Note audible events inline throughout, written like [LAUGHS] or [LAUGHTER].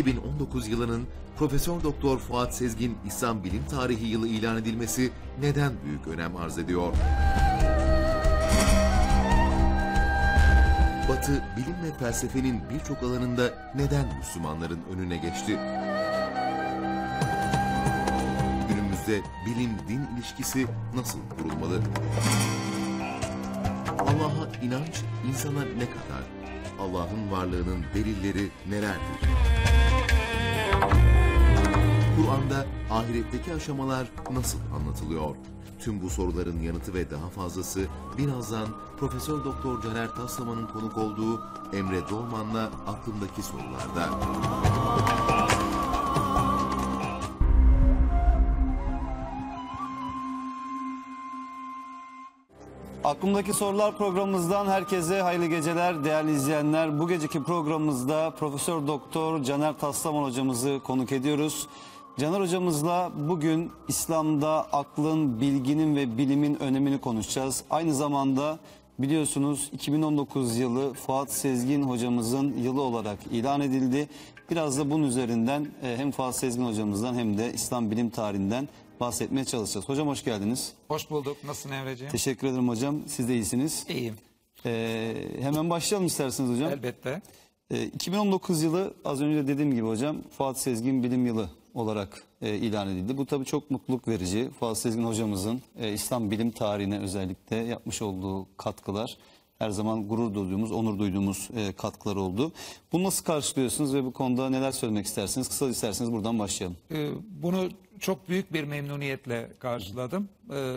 2019 yılının Profesör Doktor Fuat Sezgin İslam Bilim Tarihi Yılı ilan edilmesi neden büyük önem arz ediyor? Batı, bilim ve felsefenin birçok alanında neden Müslümanların önüne geçti? Günümüzde bilim-din ilişkisi nasıl kurulmalı? Allah'a inanç insana ne kadar? Allah'ın varlığının delilleri nelerdir? Kur'an'da ahiretteki aşamalar nasıl anlatılıyor? Tüm bu soruların yanıtı ve daha fazlası birazdan Profesör Doktor Caner Taslaman'ın konuk olduğu Emre Dolman'la aklımdaki sorularda. Aklımdaki Sorular programımızdan herkese hayırlı geceler değerli izleyenler. Bu geceki programımızda Profesör Doktor Caner Taslaman hocamızı konuk ediyoruz. Caner hocamızla bugün İslam'da aklın, bilginin ve bilimin önemini konuşacağız. Aynı zamanda biliyorsunuz 2019 yılı Fuat Sezgin hocamızın yılı olarak ilan edildi. Biraz da bunun üzerinden e, hem Fuat Sezgin hocamızdan hem de İslam bilim tarihinden bahsetmeye çalışacağız. Hocam hoş geldiniz. Hoş bulduk. Nasılsın Emre'ciğim? Teşekkür ederim hocam. Siz de iyisiniz. İyiyim. Ee, hemen başlayalım isterseniz hocam. Elbette. Ee, 2019 yılı az önce de dediğim gibi hocam Fuat Sezgin Bilim Yılı olarak e, ilan edildi. Bu tabii çok mutluluk verici. Fuat Sezgin hocamızın e, İslam bilim tarihine özellikle yapmış olduğu katkılar her zaman gurur duyduğumuz, onur duyduğumuz e, katkılar oldu. Bunu nasıl karşılıyorsunuz ve bu konuda neler söylemek istersiniz? Kısa isterseniz buradan başlayalım. Ee, bunu çok büyük bir memnuniyetle karşıladım. Ee,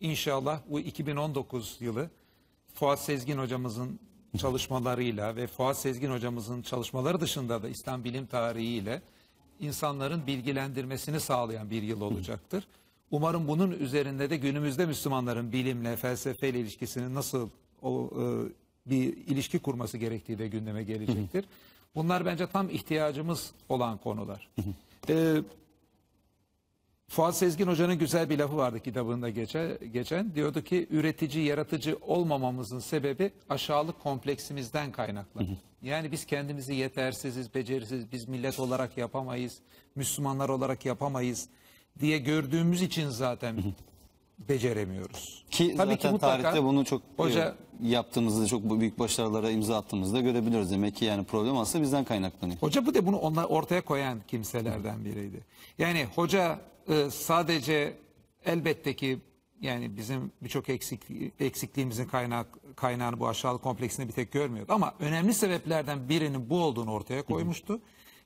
inşallah bu 2019 yılı Fuat Sezgin hocamızın çalışmalarıyla ve Fuat Sezgin hocamızın çalışmaları dışında da İslam bilim tarihiyle insanların bilgilendirmesini sağlayan bir yıl olacaktır. Umarım bunun üzerinde de günümüzde Müslümanların bilimle, felsefeyle ilişkisinin nasıl o, e, bir ilişki kurması gerektiği de gündeme gelecektir. Bunlar bence tam ihtiyacımız olan konular. Ee, Fuat Sezgin Hoca'nın güzel bir lafı vardı kitabında geçe, geçen. Diyordu ki üretici, yaratıcı olmamamızın sebebi aşağılık kompleksimizden kaynaklanır. Yani biz kendimizi yetersiziz, becerisiz, biz millet olarak yapamayız, Müslümanlar olarak yapamayız diye gördüğümüz için zaten beceremiyoruz. Ki zaten tarihte bunu çok Hoca- e, yaptığımızda çok büyük başarılara imza attığımızda görebiliyoruz. Demek ki yani problem aslında bizden kaynaklanıyor. Hoca bu da bunu onlar ortaya koyan kimselerden biriydi. Yani hoca e, sadece elbette ki yani bizim birçok eksik, eksikliğimizin kaynak kaynağını bu aşağılık kompleksinde bir tek görmüyordu. Ama önemli sebeplerden birinin bu olduğunu ortaya koymuştu.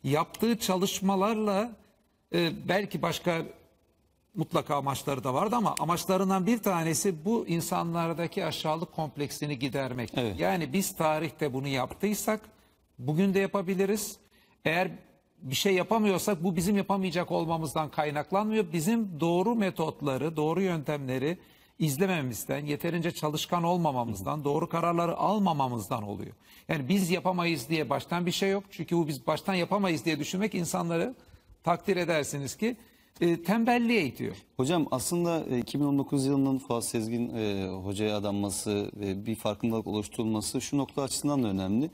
Yaptığı çalışmalarla e, belki başka mutlaka amaçları da vardı ama amaçlarından bir tanesi bu insanlardaki aşağılık kompleksini gidermek. Evet. Yani biz tarihte bunu yaptıysak bugün de yapabiliriz. Eğer bir şey yapamıyorsak bu bizim yapamayacak olmamızdan kaynaklanmıyor. Bizim doğru metotları, doğru yöntemleri izlemememizden, yeterince çalışkan olmamamızdan, doğru kararları almamamızdan oluyor. Yani biz yapamayız diye baştan bir şey yok. Çünkü bu biz baştan yapamayız diye düşünmek insanları takdir edersiniz ki e, tembelliğe itiyor. Hocam aslında e, 2019 yılının Fuat Sezgin e, hocaya adanması ve bir farkındalık oluşturulması şu nokta açısından da önemli.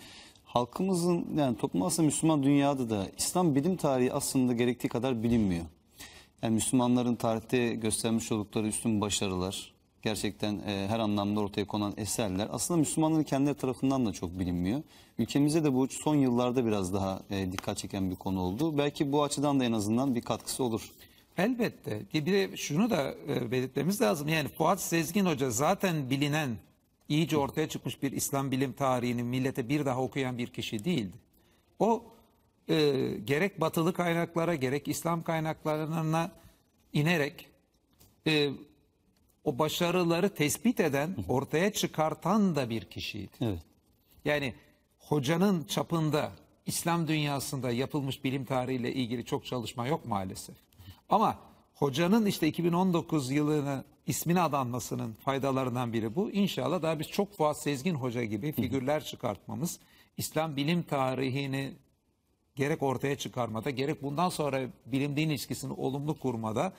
Halkımızın yani toplum aslında Müslüman dünyada da İslam bilim tarihi aslında gerektiği kadar bilinmiyor. Yani Müslümanların tarihte göstermiş oldukları üstün başarılar, gerçekten e, her anlamda ortaya konan eserler aslında Müslümanların kendileri tarafından da çok bilinmiyor. Ülkemizde de bu son yıllarda biraz daha e, dikkat çeken bir konu oldu. Belki bu açıdan da en azından bir katkısı olur. Elbette. Bir de şunu da e, belirtmemiz lazım. Yani Fuat Sezgin Hoca zaten bilinen, iyice ortaya çıkmış bir İslam bilim tarihini millete bir daha okuyan bir kişi değildi. O e, gerek batılı kaynaklara gerek İslam kaynaklarına inerek e, o başarıları tespit eden, ortaya çıkartan da bir kişiydi. Evet. Yani hocanın çapında İslam dünyasında yapılmış bilim tarihiyle ilgili çok çalışma yok maalesef. Ama hocanın işte 2019 yılını ismine adanmasının faydalarından biri bu. İnşallah daha biz çok Fuat Sezgin Hoca gibi figürler çıkartmamız, İslam bilim tarihini gerek ortaya çıkarmada gerek bundan sonra bilim din ilişkisini olumlu kurmada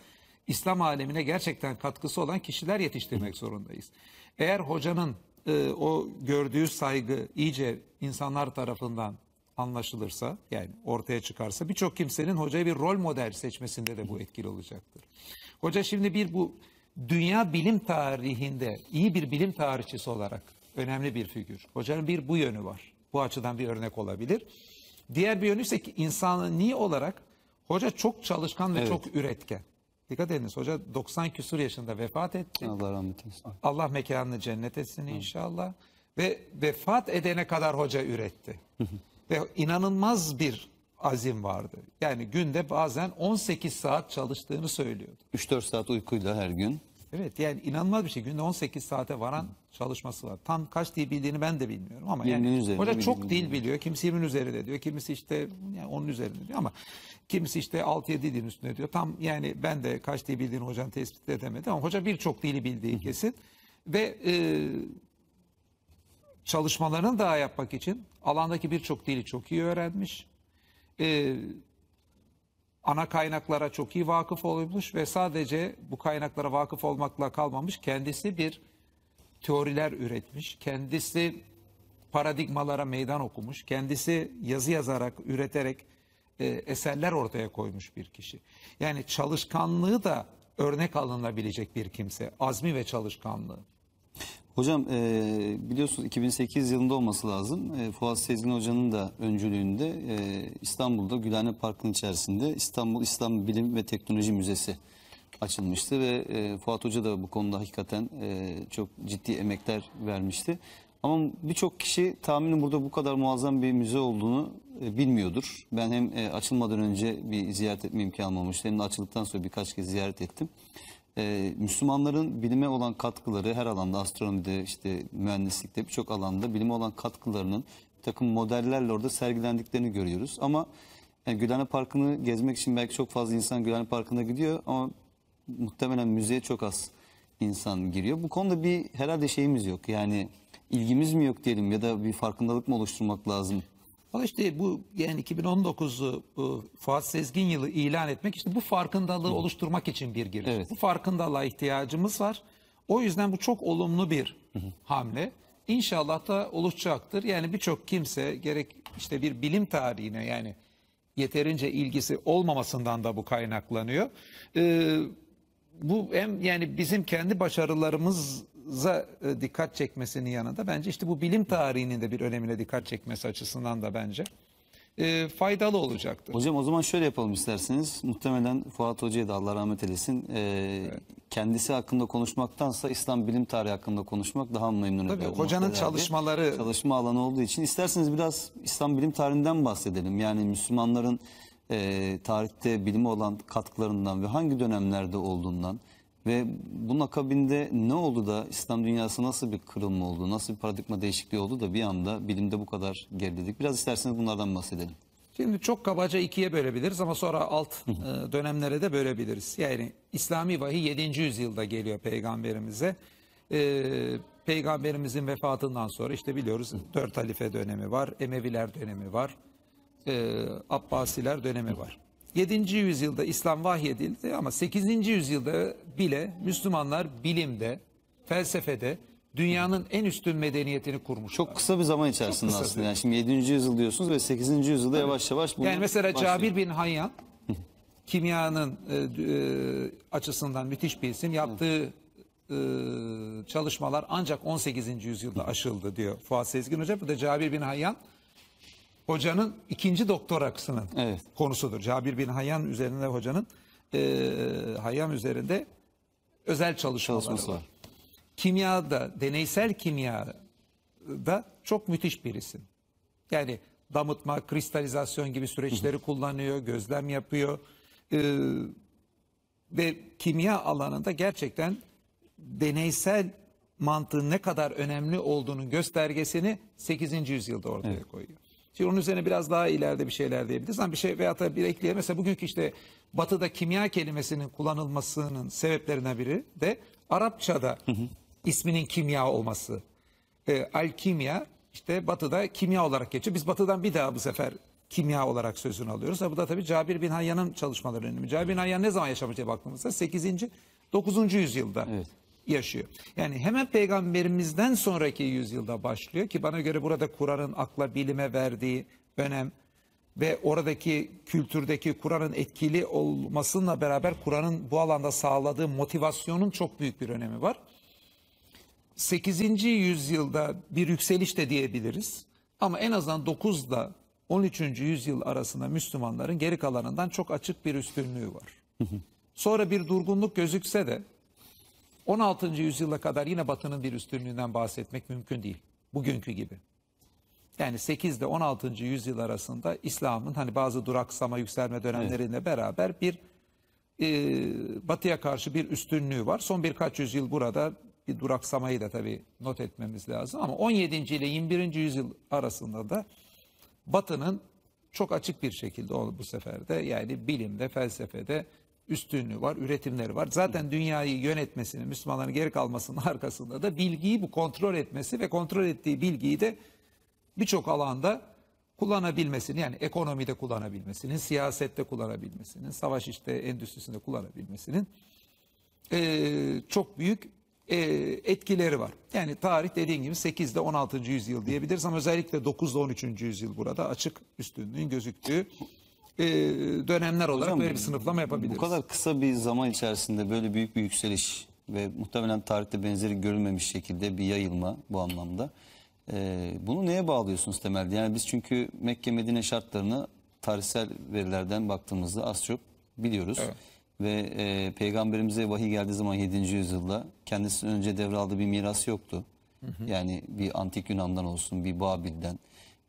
İslam alemine gerçekten katkısı olan kişiler yetiştirmek zorundayız. Eğer hocanın e, o gördüğü saygı iyice insanlar tarafından anlaşılırsa yani ortaya çıkarsa birçok kimsenin hocayı bir rol model seçmesinde de bu etkili olacaktır. Hoca şimdi bir bu dünya bilim tarihinde iyi bir bilim tarihçisi olarak önemli bir figür. Hocanın bir bu yönü var. Bu açıdan bir örnek olabilir. Diğer bir yönü ise ki insani olarak hoca çok çalışkan ve çok üretken. Dikkat ediniz hoca 90 küsur yaşında vefat etti. Allah rahmet eylesin. Allah mekanını cennet etsin inşallah. Ve vefat edene kadar hoca üretti. Ve inanılmaz bir azim vardı. Yani günde bazen 18 saat çalıştığını söylüyordu. 3-4 saat uykuyla her gün. Evet yani inanılmaz bir şey. Günde 18 saate varan çalışması var. Tam kaç dil bildiğini ben de bilmiyorum ama yani hoca çok dil biliyor. Kimisi 20'nin üzerinde diyor. Kimisi işte yani onun üzerinde diyor ama kimisi işte 6-7 dilin üstünde diyor. Tam yani ben de kaç dil bildiğini hocam tespit edemedim ama hoca birçok dili bildiği kesin. Ve e, çalışmalarını daha yapmak için alandaki birçok dili çok iyi öğrenmiş. E, ana kaynaklara çok iyi vakıf olmuş ve sadece bu kaynaklara vakıf olmakla kalmamış. Kendisi bir teoriler üretmiş. Kendisi paradigmalara meydan okumuş. Kendisi yazı yazarak, üreterek e, eserler ortaya koymuş bir kişi. Yani çalışkanlığı da örnek alınabilecek bir kimse. Azmi ve çalışkanlığı. Hocam e, biliyorsunuz 2008 yılında olması lazım. E, Fuat Sezgin Hoca'nın da öncülüğünde e, İstanbul'da Gülhane Parkı'nın içerisinde İstanbul İslam Bilim ve Teknoloji Müzesi açılmıştı ve e, Fuat Hoca da bu konuda hakikaten e, çok ciddi emekler vermişti. Ama birçok kişi tahminim burada bu kadar muazzam bir müze olduğunu e, bilmiyordur. Ben hem e, açılmadan önce bir ziyaret etme imkanı olmuştu hem de açıldıktan sonra birkaç kez ziyaret ettim. Ee, Müslümanların bilime olan katkıları her alanda astronomide işte mühendislikte birçok alanda bilime olan katkılarının bir takım modellerle orada sergilendiklerini görüyoruz. Ama yani Gülhane Parkı'nı gezmek için belki çok fazla insan Gülhane Parkı'na gidiyor ama muhtemelen müzeye çok az insan giriyor. Bu konuda bir herhalde şeyimiz yok. Yani ilgimiz mi yok diyelim ya da bir farkındalık mı oluşturmak lazım? Ama işte bu yani 2019'u bu Fuat Sezgin yılı ilan etmek işte bu farkındalığı oluşturmak için bir giriş. Evet. Bu farkındalığa ihtiyacımız var. O yüzden bu çok olumlu bir hamle. İnşallah da oluşacaktır. Yani birçok kimse gerek işte bir bilim tarihine yani yeterince ilgisi olmamasından da bu kaynaklanıyor. Ee, bu hem yani bizim kendi başarılarımıza e, dikkat çekmesinin yanında bence işte bu bilim tarihinin de bir önemine dikkat çekmesi açısından da bence e, faydalı olacaktır. Hocam o zaman şöyle yapalım isterseniz. Muhtemelen Fuat Hoca'ya da Allah rahmet eylesin. Ee, Kendisi hakkında konuşmaktansa İslam bilim tarihi hakkında konuşmak daha memnun Tabii, eder. hocanın çalışmaları- Çalışma alanı olduğu için. isterseniz biraz İslam bilim tarihinden bahsedelim. Yani Müslümanların e, tarihte bilime olan katkılarından ve hangi dönemlerde olduğundan ve bunun akabinde ne oldu da İslam dünyası nasıl bir kırılma oldu, nasıl bir paradigma değişikliği oldu da bir anda bilimde bu kadar geriledik. Biraz isterseniz bunlardan bahsedelim. Şimdi çok kabaca ikiye bölebiliriz ama sonra alt e, dönemlere de bölebiliriz. Yani İslami vahiy 7. yüzyılda geliyor peygamberimize. E, peygamberimizin vefatından sonra işte biliyoruz dört halife dönemi var, Emeviler dönemi var, e, Abbasiler dönemi var. 7. yüzyılda İslam vahyedildi ama 8. yüzyılda bile Müslümanlar bilimde, felsefede dünyanın en üstün medeniyetini kurmuş. Çok kısa bir zaman içerisinde kısa aslında. Yani şimdi 7. yüzyıl diyorsunuz ve 8. yüzyılda yavaş yavaş bunu Yani mesela başlıyor. Cabir bin Hayyan kimyanın e, e, açısından müthiş bir isim. Yaptığı e, çalışmalar ancak 18. yüzyılda aşıldı diyor Fuat Sezgin Hoca. Bu da Cabir bin Hayyan hocanın ikinci doktorasının Evet. konusudur. Cabir bin Hayyan üzerinde hocanın e, Hayyan üzerinde özel çalışmaları Çalışması var. var. Kimyada, deneysel kimyada çok müthiş bir isim. Yani damıtma, kristalizasyon gibi süreçleri kullanıyor, gözlem yapıyor. Ee, ve kimya alanında gerçekten deneysel mantığın ne kadar önemli olduğunun göstergesini 8. yüzyılda ortaya koyuyor. Şimdi onun üzerine biraz daha ileride bir şeyler diyebiliriz ama bir şey veyahut da bir ekleyelim. Mesela bugünkü işte batıda kimya kelimesinin kullanılmasının sebeplerinden biri de Arapçada isminin kimya olması. E, alkimya işte batıda kimya olarak geçiyor. Biz batıdan bir daha bu sefer kimya olarak sözünü alıyoruz. Ha, Bu da tabii Cabir bin Hayyan'ın çalışmaları önemli. Cabir bin Hayyan ne zaman yaşamış diye baktığımızda 8. 9. yüzyılda Evet. Yaşıyor. Yani hemen peygamberimizden sonraki yüzyılda başlıyor ki bana göre burada Kur'an'ın akla bilime verdiği önem ve oradaki kültürdeki Kur'an'ın etkili olmasıyla beraber Kur'an'ın bu alanda sağladığı motivasyonun çok büyük bir önemi var. 8. yüzyılda bir yükseliş de diyebiliriz. Ama en azından 9'da 13. yüzyıl arasında Müslümanların geri kalanından çok açık bir üstünlüğü var. Sonra bir durgunluk gözükse de 16. yüzyıla kadar yine Batı'nın bir üstünlüğünden bahsetmek mümkün değil. Bugünkü gibi. Yani 8 ile 16. yüzyıl arasında İslam'ın hani bazı duraksama yükselme dönemleriyle beraber bir e, Batı'ya karşı bir üstünlüğü var. Son birkaç yüzyıl burada bir duraksamayı da tabii not etmemiz lazım. Ama 17. ile 21. yüzyıl arasında da Batı'nın çok açık bir şekilde bu sefer de yani bilimde, felsefede üstünlüğü var, üretimleri var. Zaten dünyayı yönetmesinin, Müslümanların geri kalmasının [LAUGHS] arkasında da bilgiyi bu kontrol etmesi ve kontrol ettiği bilgiyi de birçok alanda kullanabilmesini yani ekonomide kullanabilmesinin, siyasette kullanabilmesinin, savaş işte endüstrisinde kullanabilmesinin eee, çok büyük eee, etkileri var. Yani tarih dediğin gibi 8 ile 16. yüzyıl diyebiliriz ama özellikle 9 ile 13. yüzyıl burada açık üstünlüğün gözüktüğü eee, dönemler olarak Hocam, böyle bir sınıflama yapabiliriz. Bu kadar kısa bir zaman içerisinde böyle büyük bir yükseliş ve muhtemelen tarihte benzeri görülmemiş şekilde bir yayılma bu anlamda. Ee, bunu neye bağlıyorsunuz temelde? Yani biz çünkü Mekke Medine şartlarını tarihsel verilerden baktığımızda az çok biliyoruz. Ve e, peygamberimize vahiy geldiği zaman 7. yüzyılda kendisinden önce devraldığı bir miras yoktu. Yani bir antik Yunan'dan olsun, bir Babil'den,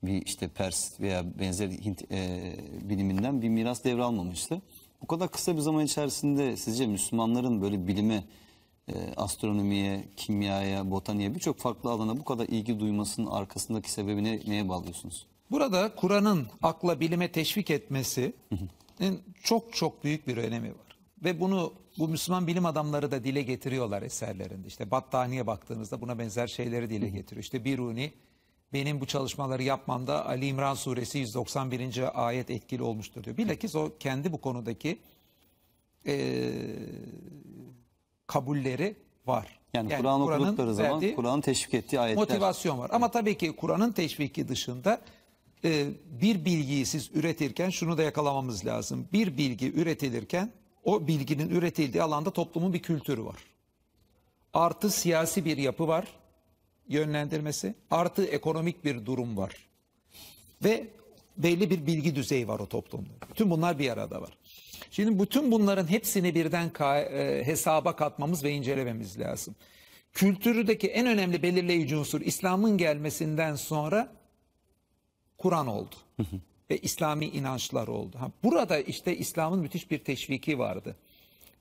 bir işte Pers veya benzer Hint e, biliminden bir miras devralmamıştı. Bu kadar kısa bir zaman içerisinde sizce Müslümanların böyle bilime, e, astronomiye, kimyaya, botaniğe birçok farklı alana bu kadar ilgi duymasının arkasındaki sebebi ne, neye bağlıyorsunuz? Burada Kur'an'ın akla bilime teşvik etmesinin çok çok büyük bir önemi var. Ve bunu bu Müslüman bilim adamları da dile getiriyorlar eserlerinde. İşte Battani'ye baktığınızda buna benzer şeyleri dile getiriyor. İşte Biruni benim bu çalışmaları yapmamda Ali İmran suresi 191. ayet etkili olmuştur diyor. Bilakis o kendi bu konudaki eee, kabulleri var. Yani, Kur'an Kur'an'ın okudukları zaman Kur'an'ın teşvik ettiği ayetler. motivasyon var. Ama tabii ki Kur'an'ın teşviki dışında e, bir bilgiyi siz üretirken şunu da yakalamamız lazım. Bir bilgi üretilirken o bilginin üretildiği alanda toplumun bir kültürü var. Artı siyasi bir yapı var yönlendirmesi. Artı ekonomik bir durum var. Ve belli bir bilgi düzeyi var o toplumda. Bütün bunlar bir arada var. Şimdi bütün bunların hepsini birden e, hesaba katmamız ve incelememiz lazım. Kültürdeki en önemli belirleyici unsur İslam'ın gelmesinden sonra Kur'an oldu. ve İslami inançlar oldu. Ha, burada işte İslam'ın müthiş bir teşviki vardı.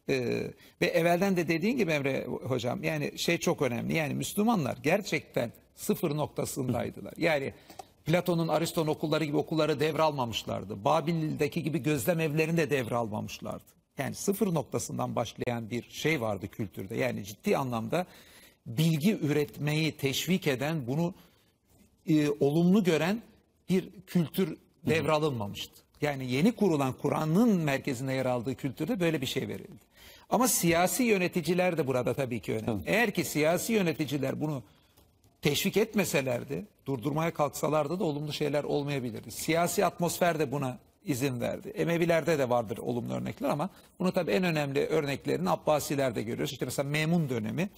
Ee, ve evvelden de dediğin gibi Emre hocam yani şey çok önemli. Yani Müslümanlar gerçekten sıfır noktasındaydılar. Yani Platon'un Aristo'nun okulları gibi okulları devralmamışlardı. Babil'deki gibi gözlem evlerini de devralmamışlardı. Yani sıfır noktasından başlayan bir şey vardı kültürde. Yani ciddi anlamda bilgi üretmeyi teşvik eden, bunu e, olumlu gören bir kültür devralınmamıştı. Yani yeni kurulan Kur'an'ın merkezinde yer aldığı kültürde böyle bir şey verildi. Ama siyasi yöneticiler de burada tabii ki önemli. Eğer ki siyasi yöneticiler bunu teşvik etmeselerdi, durdurmaya kalksalardı da olumlu şeyler olmayabilirdi. Siyasi atmosfer de buna izin verdi. Emevilerde de vardır olumlu örnekler ama bunu tabii en önemli örneklerini Abbasilerde görüyoruz. İşte mesela Memun dönemi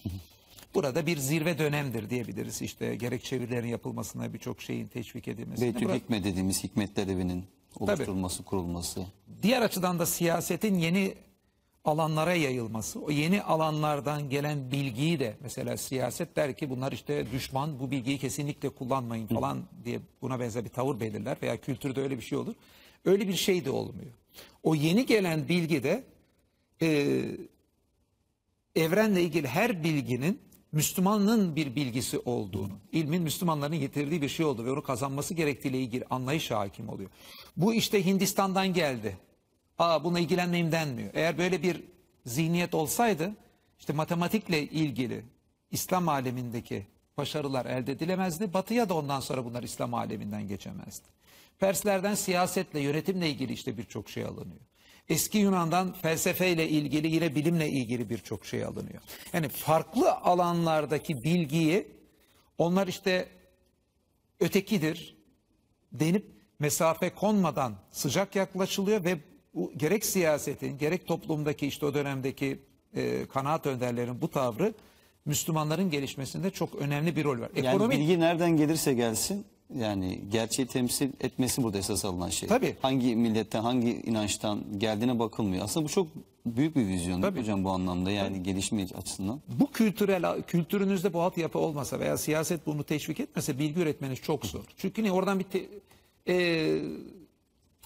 burada bir zirve dönemdir diyebiliriz. İşte gerek çevirilerin yapılmasına birçok şeyin teşvik edilmesine. Beytül Burada- Hikme dediğimiz hikmetler evinin oluşturulması, kurulması. Diğer açıdan da siyasetin yeni alanlara yayılması, o yeni alanlardan gelen bilgiyi de mesela siyaset der ki bunlar işte düşman bu bilgiyi kesinlikle kullanmayın falan diye buna benzer bir tavır belirler veya kültürde öyle bir şey olur. Öyle bir şey de olmuyor. O yeni gelen bilgi de e, evrenle ilgili her bilginin Müslümanlığın bir bilgisi olduğunu, ilmin Müslümanların getirdiği bir şey oldu ve onu kazanması gerektiğiyle ilgili anlayış hakim oluyor. Bu işte Hindistan'dan geldi. Aa buna ilgilenmeyeyim denmiyor. Eğer böyle bir zihniyet olsaydı işte matematikle ilgili İslam alemindeki başarılar elde edilemezdi. Batıya da ondan sonra bunlar İslam aleminden geçemezdi. Perslerden siyasetle, yönetimle ilgili işte birçok şey alınıyor. Eski Yunan'dan felsefeyle ilgili yine bilimle ilgili birçok şey alınıyor. Yani farklı alanlardaki bilgiyi onlar işte ötekidir denip mesafe konmadan sıcak yaklaşılıyor ve bu, gerek siyasetin gerek toplumdaki işte o dönemdeki e, kanaat önderlerin bu tavrı Müslümanların gelişmesinde çok önemli bir rol var. Yani Ekonomi bilgi nereden gelirse gelsin yani gerçeği temsil etmesi burada esas alınan şey. Tabii. Hangi milletten, hangi inançtan geldiğine bakılmıyor. Aslında bu çok büyük bir vizyon Tabii. hocam bu anlamda yani gelişme açısından. bu kültürel kültürünüzde bu altyapı olmasa veya siyaset bunu teşvik etmese bilgi üretmeniz çok zor. Çünkü ne oradan bir te- e,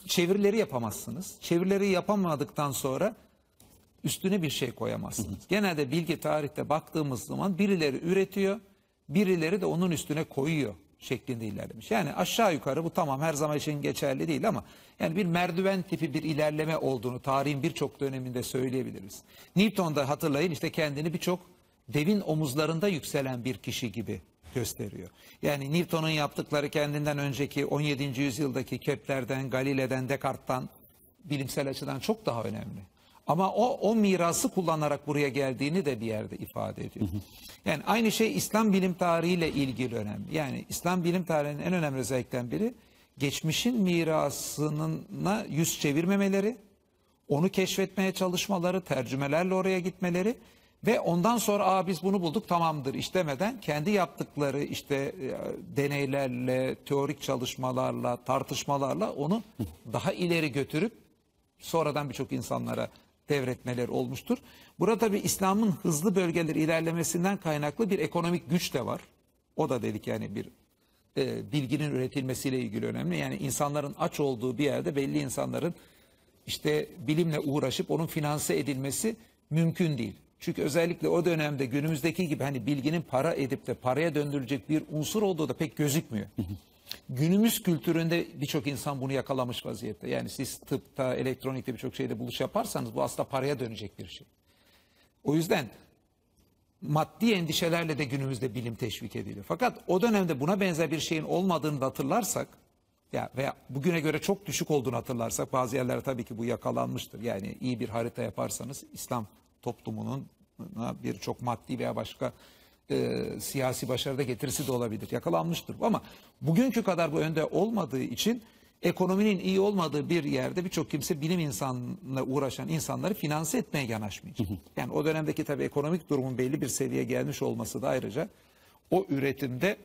çevirileri yapamazsınız. Çevirileri yapamadıktan sonra üstüne bir şey koyamazsınız. Genelde bilgi tarihte baktığımız zaman birileri üretiyor, birileri de onun üstüne koyuyor şeklinde ilerlemiş. Yani aşağı yukarı bu tamam her zaman için geçerli değil ama yani bir merdiven tipi bir ilerleme olduğunu tarihin birçok döneminde söyleyebiliriz. Newton da hatırlayın işte kendini birçok devin omuzlarında yükselen bir kişi gibi gösteriyor. Yani Newton'un yaptıkları kendinden önceki 17. yüzyıldaki Kepler'den, Galile'den, Descartes'tan bilimsel açıdan çok daha önemli. Ama o, o mirası kullanarak buraya geldiğini de bir yerde ifade ediyor. Yani aynı şey İslam bilim tarihiyle ilgili önemli. Yani İslam bilim tarihinin en önemli özelliklerinden biri geçmişin mirasına yüz çevirmemeleri, onu keşfetmeye çalışmaları, tercümelerle oraya gitmeleri ve ondan sonra Aa, biz bunu bulduk tamamdır iş demeden kendi yaptıkları işte e, deneylerle, teorik çalışmalarla, tartışmalarla onu daha ileri götürüp sonradan birçok insanlara devretmeler olmuştur. Burada tabi İslam'ın hızlı bölgeler ilerlemesinden kaynaklı bir ekonomik güç de var. O da dedik yani bir e, bilginin üretilmesiyle ilgili önemli. Yani insanların aç olduğu bir yerde belli insanların işte bilimle uğraşıp onun finanse edilmesi mümkün değil. Çünkü özellikle o dönemde günümüzdeki gibi hani bilginin para edip de paraya döndürülecek bir unsur olduğu da pek gözükmüyor. Günümüz kültüründe birçok insan bunu yakalamış vaziyette. Yani siz tıpta, elektronikte birçok şeyde buluş yaparsanız bu aslında paraya dönecek bir şey. O yüzden maddi endişelerle de günümüzde bilim teşvik ediliyor. Fakat o dönemde buna benzer bir şeyin olmadığını da hatırlarsak ya veya bugüne göre çok düşük olduğunu hatırlarsak bazı yerlerde tabii ki bu yakalanmıştır. Yani iyi bir harita yaparsanız İslam toplumunun birçok maddi veya başka e, siyasi başarıda getirisi de olabilir. Yakalanmıştır. Ama bugünkü kadar bu önde olmadığı için ekonominin iyi olmadığı bir yerde birçok kimse bilim insanla uğraşan insanları finanse etmeye yanaşmayacak. Yani o dönemdeki tabii ekonomik durumun belli bir seviyeye gelmiş olması da ayrıca o üretimde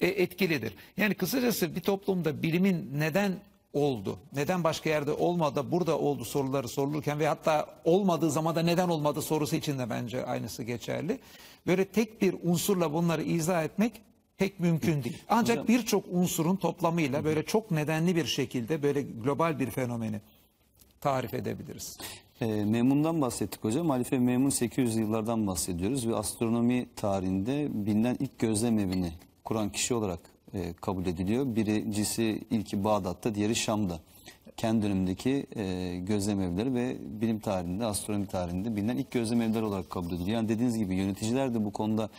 e, etkilidir. Yani kısacası bir toplumda bilimin neden oldu, neden başka yerde olmadı da burada oldu soruları sorulurken ve hatta olmadığı zaman da neden olmadı sorusu için de bence aynısı geçerli. Böyle tek bir unsurla bunları izah etmek pek mümkün değil. Ancak birçok unsurun toplamıyla böyle çok nedenli bir şekilde böyle global bir fenomeni tarif edebiliriz. E, Memun'dan bahsettik hocam. Halife Memun 800 yıllardan bahsediyoruz ve astronomi tarihinde bilinen ilk gözlem evini kuran kişi olarak e, kabul ediliyor. Birincisi ilki Bağdat'ta, diğeri Şam'da. Kendi dönemindeki e, gözlem evleri ve bilim tarihinde, astronomi tarihinde bilinen ilk gözlem evleri olarak kabul ediliyor. Yani dediğiniz gibi yöneticiler de bu konuda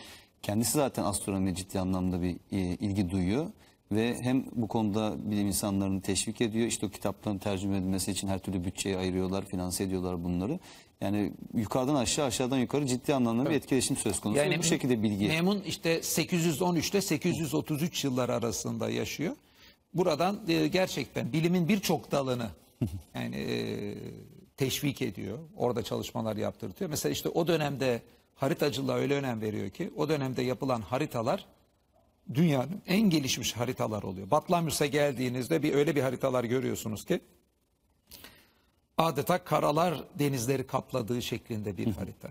kendisi zaten astronomiye ciddi anlamda bir e, ilgi duyuyor ve hem bu konuda bilim insanlarını teşvik ediyor. İşte o kitapların tercüme edilmesi için her türlü bütçeyi ayırıyorlar, finanse ediyorlar bunları. Yani yukarıdan aşağı, aşağıdan yukarı ciddi anlamda bir etkileşim söz konusu. Yani bu şekilde bilgi. Memun işte 813 ile 833 yıllar arasında yaşıyor. Buradan e, gerçekten bilimin birçok dalını [LAUGHS] yani e, teşvik ediyor. Orada çalışmalar yaptırtıyor. Mesela işte o dönemde haritacılığa öyle önem veriyor ki o dönemde yapılan haritalar dünyanın en gelişmiş haritalar oluyor. Batlamyus'a geldiğinizde bir öyle bir haritalar görüyorsunuz ki adeta karalar denizleri kapladığı şeklinde bir harita.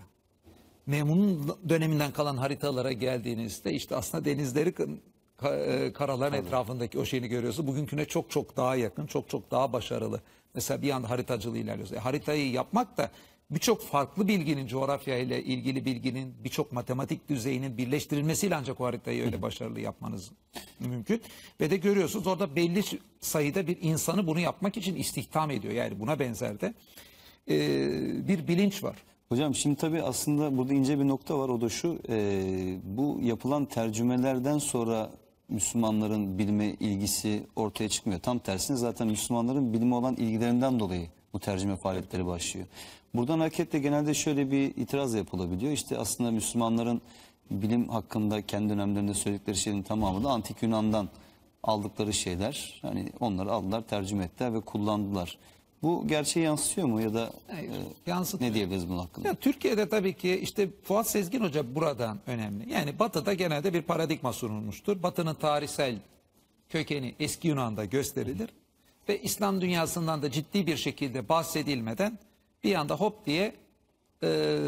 Memun'un döneminden kalan haritalara geldiğinizde işte aslında denizleri e, karaların etrafındaki o şeyini görüyorsunuz. Bugünküne çok çok daha yakın, çok çok daha başarılı. Mesela bir anda haritacılığı ilerliyoruz. E, haritayı yapmak da birçok farklı bilginin, coğrafya ile ilgili bilginin, birçok matematik düzeyinin birleştirilmesiyle ancak o haritayı öyle başarılı yapmanız mümkün. Ve de görüyorsunuz orada belli sayıda bir insanı bunu yapmak için istihdam ediyor. Yani buna benzer de e, bir bilinç var. Hocam şimdi tabii aslında burada ince bir nokta var o da şu e, bu yapılan tercümelerden sonra Müslümanların bilime ilgisi ortaya çıkmıyor. Tam tersine zaten Müslümanların bilime olan ilgilerinden dolayı bu tercüme faaliyetleri başlıyor. Buradan hareketle genelde şöyle bir itiraz yapılabiliyor. İşte aslında Müslümanların bilim hakkında kendi dönemlerinde söyledikleri şeyin tamamı da Antik Yunan'dan aldıkları şeyler hani onları aldılar, tercüme ettiler ve kullandılar. Bu gerçeğe yansıyor mu ya da Hayır, e, yansıtmıyor. ne diyebiliriz bunun hakkında? Ya Türkiye'de tabii ki işte Fuat Sezgin Hoca buradan önemli. Yani Batı'da genelde bir paradigma sunulmuştur. Batı'nın tarihsel kökeni eski Yunan'da gösterilir. Ve İslam dünyasından da ciddi bir şekilde bahsedilmeden bir anda hop diye e,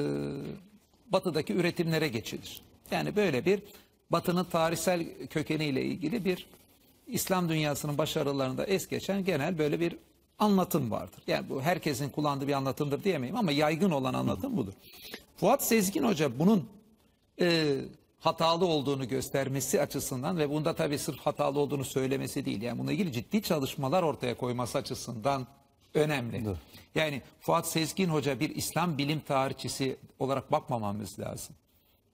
Batı'daki üretimlere geçilir. Yani böyle bir Batı'nın tarihsel kökeniyle ilgili bir İslam dünyasının başarılarında es geçen genel böyle bir anlatım vardır. Yani bu herkesin kullandığı bir anlatımdır diyemeyim ama yaygın olan anlatım budur. Fuat Sezgin Hoca bunun e, hatalı olduğunu göstermesi açısından ve bunda tabii sırf hatalı olduğunu söylemesi değil. Yani bununla ilgili ciddi çalışmalar ortaya koyması açısından önemli. Yani Fuat Sezgin Hoca bir İslam bilim tarihçisi olarak bakmamamız lazım.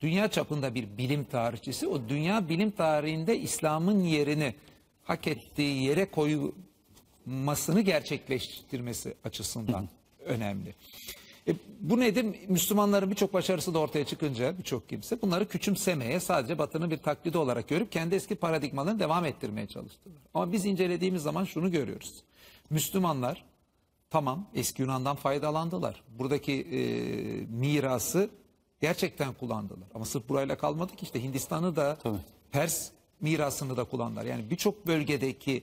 Dünya çapında bir bilim tarihçisi o dünya bilim tarihinde İslam'ın yerini hak ettiği yere koymasını gerçekleştirmesi açısından [LAUGHS] önemli. E, bu nedir? Müslümanların birçok başarısı da ortaya çıkınca birçok kimse bunları küçümsemeye sadece batının bir taklidi olarak görüp kendi eski paradigmalarını devam ettirmeye çalıştılar. Ama biz incelediğimiz zaman şunu görüyoruz. Müslümanlar tamam eski Yunan'dan faydalandılar. Buradaki e, mirası gerçekten kullandılar. Ama sırf burayla kalmadı ki işte Hindistan'ı da Tabii. Pers mirasını da kullandılar. Yani birçok bölgedeki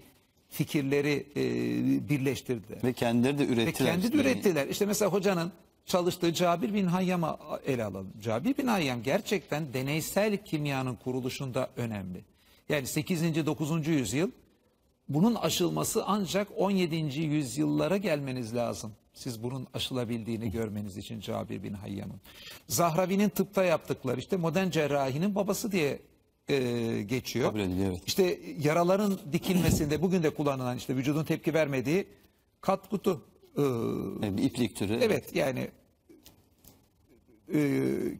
fikirleri e, birleştirdiler. Ve kendileri de Ve ürettiler. kendi de ürettiler. İşte mesela hocanın çalıştığı Cabir bin Hayyam'a ele alalım. Cabir bin Hayyam gerçekten deneysel kimyanın kuruluşunda önemli. Yani 8. 9. yüzyıl bunun aşılması ancak 17. yüzyıllara gelmeniz lazım. Siz bunun aşılabildiğini görmeniz için Cabir bin Hayyam'ın. Zahravi'nin tıpta yaptıkları işte modern cerrahinin babası diye e, geçiyor. Kabul evet. İşte yaraların dikilmesinde bugün de kullanılan işte vücudun tepki vermediği kat kutu. e, Yani iplik türü. evet yani e,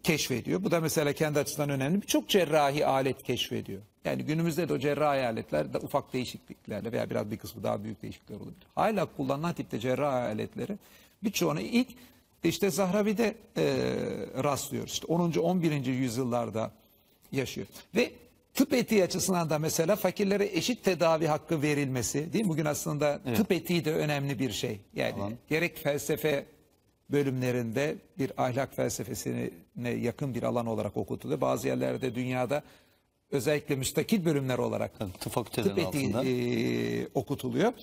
keşfediyor. Bu da mesela kendi açısından önemli. Birçok cerrahi alet keşfediyor. Yani günümüzde de o cerrahi aletler de ufak değişikliklerle veya biraz bir kısmı daha büyük değişiklikler olabilir. Hala kullanılan tipte cerrahi aletleri birçoğunu ilk işte Zahravi'de e, rastlıyoruz. İşte 10. 11. yüzyıllarda yaşıyor. Ve tıp etiği açısından da mesela fakirlere eşit tedavi hakkı verilmesi değil mi? Bugün aslında tıp etiği de önemli bir şey. Yani gerek felsefe bölümlerinde bir ahlak felsefesine yakın bir alan olarak okutuluyor. Bazı yerlerde dünyada özellikle müstakil bölümler olarak tıp etiği e, okutuluyor.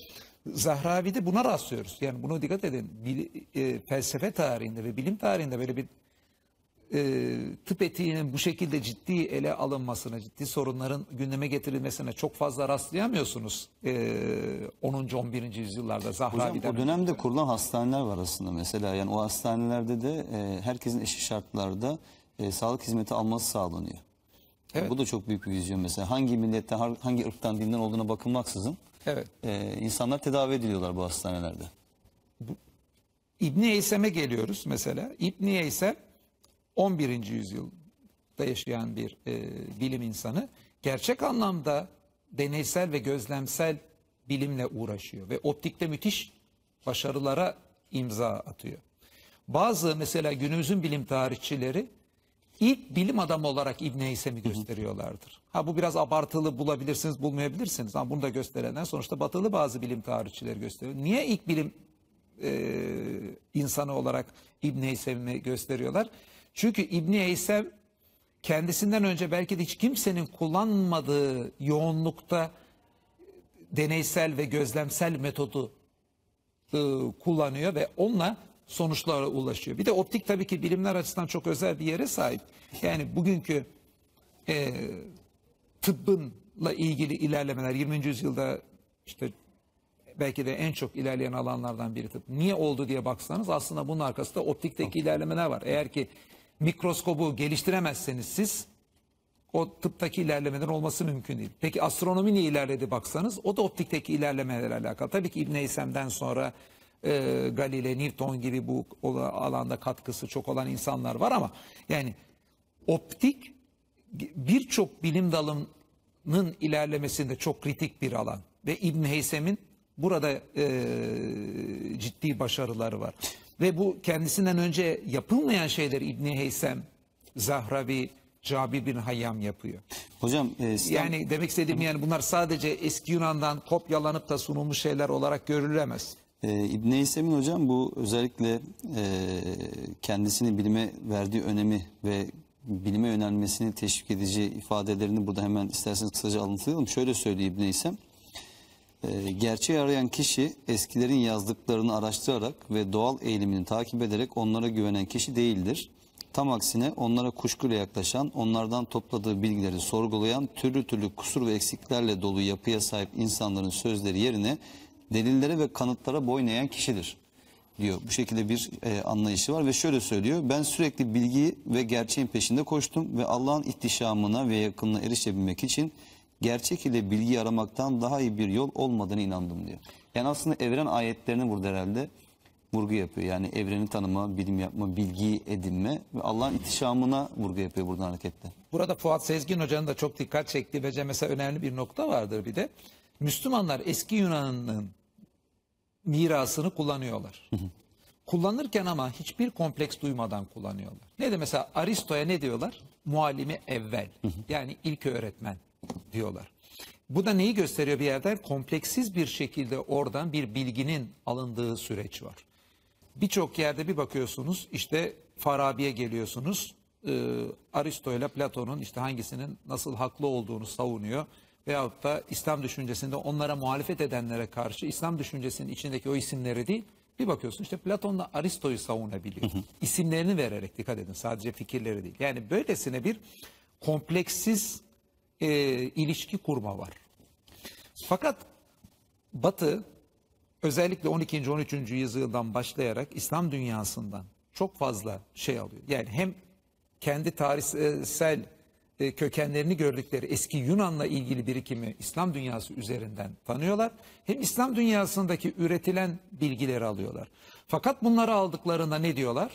Zahravi'de buna rastlıyoruz. Yani buna dikkat edin. Bil- e, felsefe tarihinde ve bilim tarihinde böyle bir e, tıp etiğinin bu şekilde ciddi ele alınmasına, ciddi sorunların gündeme getirilmesine çok fazla rastlayamıyorsunuz. E, 10. 11. yüzyıllarda Hocam Zahravi'den. o dönemde kurulan hastaneler var aslında mesela. Yani o hastanelerde de e, herkesin eşit şartlarda e, sağlık hizmeti alması sağlanıyor. Evet. Bu da çok büyük bir vizyon mesela. Hangi milletten, har- hangi ırktan, dinden olduğuna bakılmaksızın Evet. e, insanlar tedavi ediliyorlar bu hastanelerde. İbni Eysem'e geliyoruz mesela. İbni Eysem 11. yüzyılda yaşayan bir e, bilim insanı. Gerçek anlamda deneysel ve gözlemsel bilimle uğraşıyor ve optikte müthiş başarılara imza atıyor. Bazı mesela günümüzün bilim tarihçileri ilk bilim adamı olarak İbn Eysem'i gösteriyorlardır. Ha bu biraz abartılı bulabilirsiniz, bulmayabilirsiniz ama bunu da gösterenler sonuçta batılı bazı bilim tarihçileri gösteriyor. Niye ilk bilim e, insanı olarak İbn Eysem'i gösteriyorlar? Çünkü İbn Eysem kendisinden önce belki de hiç kimsenin kullanmadığı yoğunlukta deneysel ve gözlemsel metodu e, kullanıyor ve onunla sonuçlara ulaşıyor. Bir de optik tabii ki bilimler açısından çok özel bir yere sahip. Yani bugünkü e, tıbbınla ilgili ilerlemeler 20. yüzyılda işte belki de en çok ilerleyen alanlardan biri tıp. Niye oldu diye baksanız aslında bunun arkasında optikteki ilerlemeler var. Eğer ki mikroskobu geliştiremezseniz siz o tıptaki ilerlemelerin olması mümkün değil. Peki astronomi niye ilerledi baksanız o da optikteki ilerlemelerle alakalı. Tabii ki İbn Eysem'den sonra e, Galile, Newton gibi bu alanda katkısı çok olan insanlar var ama yani optik birçok bilim dalının ilerlemesinde çok kritik bir alan ve İbn Heysem'in burada e, ciddi başarıları var. Ve bu kendisinden önce yapılmayan şeyler İbn Heysem, Zahravi, Cabir bin Hayyam yapıyor. Hocam e, İslam- Yani demek istediğim yani bunlar sadece eski Yunan'dan kopyalanıp da sunulmuş şeyler olarak görülemez. Ee, İbn İsem'in hocam bu özellikle e, kendisini bilime verdiği önemi ve bilime yönelmesini teşvik edici ifadelerini burada hemen isterseniz kısaca alıntılayalım. Şöyle söylüyor İbn İsem. E, gerçeği arayan kişi eskilerin yazdıklarını araştırarak ve doğal eğilimini takip ederek onlara güvenen kişi değildir. Tam aksine onlara kuşkuyla yaklaşan, onlardan topladığı bilgileri sorgulayan, türlü türlü kusur ve eksiklerle dolu yapıya sahip insanların sözleri yerine delillere ve kanıtlara boyun eğen kişidir diyor. Bu şekilde bir e, anlayışı var ve şöyle söylüyor. Ben sürekli bilgi ve gerçeğin peşinde koştum ve Allah'ın ihtişamına ve yakınına erişebilmek için gerçek ile bilgi aramaktan daha iyi bir yol olmadığını inandım diyor. Yani aslında evren ayetlerini burada herhalde vurgu yapıyor. Yani evreni tanıma, bilim yapma, bilgi edinme ve Allah'ın ihtişamına vurgu yapıyor buradan hareketle. Burada Fuat Sezgin Hoca'nın da çok dikkat çektiği ve mesela önemli bir nokta vardır bir de. Müslümanlar eski Yunan'ın mirasını kullanıyorlar. Kullanırken ama hiçbir kompleks duymadan kullanıyorlar. Ne de mesela Aristo'ya ne diyorlar? Muallimi evvel. Yani ilk öğretmen diyorlar. Bu da neyi gösteriyor bir yerden? Kompleksiz bir şekilde oradan bir bilginin alındığı süreç var. Birçok yerde bir bakıyorsunuz işte Farabi'ye geliyorsunuz. Ee, Aristo ile Platon'un işte hangisinin nasıl haklı olduğunu savunuyor. Veyahut da İslam düşüncesinde onlara muhalefet edenlere karşı İslam düşüncesinin içindeki o isimleri değil. Bir bakıyorsun işte Platon'la Aristo'yu savunabiliyor. İsimlerini vererek dikkat edin sadece fikirleri değil. Yani böylesine bir kompleksiz e, ilişki kurma var. Fakat Batı özellikle 12. 13. yüzyıldan başlayarak İslam dünyasından çok fazla şey alıyor. Yani hem kendi tarihsel e, kökenlerini gördükleri eski Yunan'la ilgili birikimi İslam dünyası üzerinden tanıyorlar. Hem İslam dünyasındaki üretilen bilgileri alıyorlar. Fakat bunları aldıklarında ne diyorlar?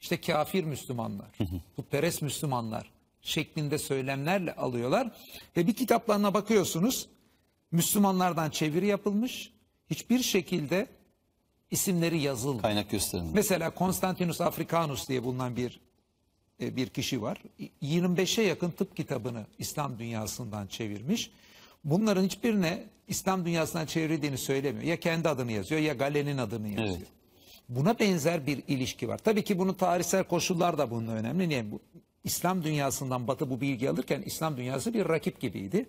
İşte kafir Müslümanlar, putperest Müslümanlar şeklinde söylemlerle alıyorlar. Ve bir kitaplarına bakıyorsunuz Müslümanlardan çeviri yapılmış. Hiçbir şekilde isimleri yazılmıyor. Kaynak gösterin. Mesela Konstantinus Africanus diye bulunan bir bir kişi var. 25'e yakın tıp kitabını İslam dünyasından çevirmiş. Bunların hiçbirine İslam dünyasından çevrildiğini söylemiyor. Ya kendi adını yazıyor ya Galen'in adını yazıyor. Evet. Buna benzer bir ilişki var. Tabii ki bunun tarihsel koşullar da bunun önemli. Niye? Bu, İslam dünyasından Batı bu bilgi alırken İslam dünyası bir rakip gibiydi.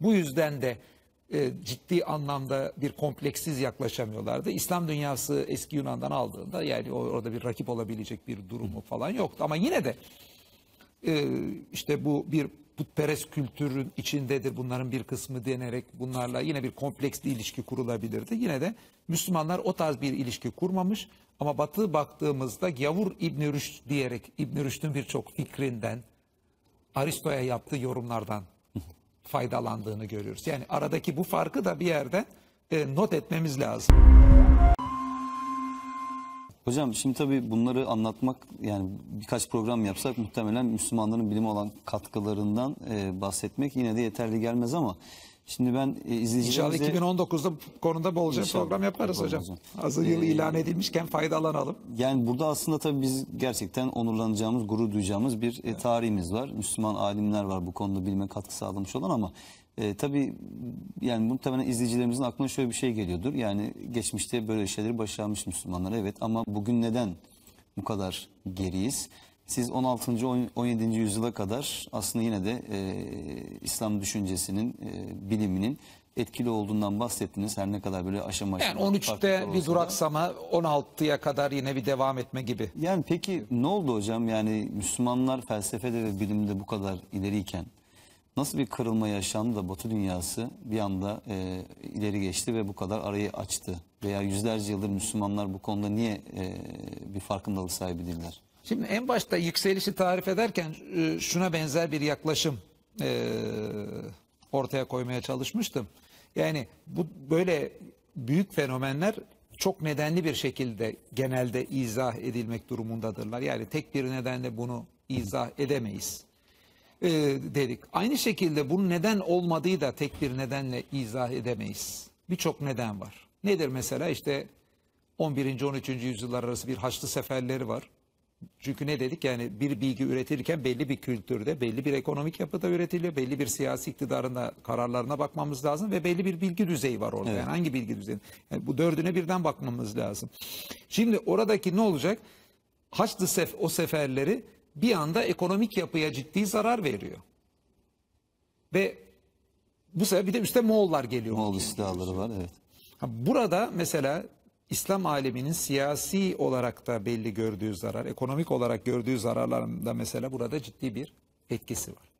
Bu yüzden de e, ciddi anlamda bir kompleksiz yaklaşamıyorlardı. İslam dünyası eski Yunan'dan aldığında yani orada bir rakip olabilecek bir durumu falan yoktu. Ama yine de e, işte bu bir putperest kültürün içindedir bunların bir kısmı denerek bunlarla yine bir kompleksli ilişki kurulabilirdi. Yine de Müslümanlar o tarz bir ilişki kurmamış ama batı baktığımızda gavur İbn Rüşd diyerek İbn Rüşd'ün birçok fikrinden Aristo'ya yaptığı yorumlardan faydalandığını görüyoruz. Yani aradaki bu farkı da bir yerden e, not etmemiz lazım. Hocam şimdi tabii bunları anlatmak yani birkaç program yapsak muhtemelen Müslümanların bilime olan katkılarından e, bahsetmek yine de yeterli gelmez ama şimdi ben e, İnşallah izleyicilerimize 2019'da bu konuda bolca İnşallah. program yaparız hocam. hocam. Hazır yıl ilan edilmişken faydalanalım. yani burada aslında tabii biz gerçekten onurlanacağımız, gurur duyacağımız bir e, tarihimiz var. Müslüman alimler var bu konuda bilime katkı sağlamış olan ama e, tabii yani muhtemelen izleyicilerimizin aklına şöyle bir şey geliyordur. Yani geçmişte böyle şeyleri başarmış Müslümanlar evet ama bugün neden bu kadar geriyiz? Siz 16. 17. yüzyıla kadar aslında yine de e, İslam düşüncesinin, e, biliminin etkili olduğundan bahsettiniz. Her ne kadar böyle aşama aşama. Yani farklılıklar 13'te olsa bir duraksama 16'ya kadar yine bir devam etme gibi. Yani peki ne oldu hocam? Yani Müslümanlar felsefede ve bilimde bu kadar ileriyken nasıl bir kırılma yaşandı da Batı dünyası bir anda e, ileri geçti ve bu kadar arayı açtı? Veya yüzlerce yıldır Müslümanlar bu konuda niye e, bir farkındalık sahibi değiller? Şimdi en başta yükselişi tarif ederken e, şuna benzer bir yaklaşım e, ortaya koymaya çalışmıştım. Yani bu böyle büyük fenomenler çok nedenli bir şekilde genelde izah edilmek durumundadırlar. Yani tek bir nedenle bunu izah edemeyiz e, dedik. Aynı şekilde bunun neden olmadığı da tek bir nedenle izah edemeyiz. Birçok neden var. Nedir mesela işte 11. 13. yüzyıllar arası bir Haçlı seferleri var. Çünkü ne dedik yani bir bilgi üretilirken belli bir kültürde, belli bir ekonomik yapıda üretiliyor, belli bir siyasi iktidarında kararlarına bakmamız lazım ve belli bir bilgi düzeyi var orada. Yani hangi bilgi düzeyi? Yani bu dördüne birden bakmamız lazım. Şimdi oradaki ne olacak? Haçlı sef o seferleri bir anda ekonomik yapıya ciddi zarar veriyor. Ve bu sefer bir de üstte Moğollar geliyor. Moğol istilaları var evet. Burada mesela İslam aleminin siyasi olarak da belli gördüğü zarar, ekonomik olarak gördüğü zararlarında mesela burada ciddi bir etkisi var.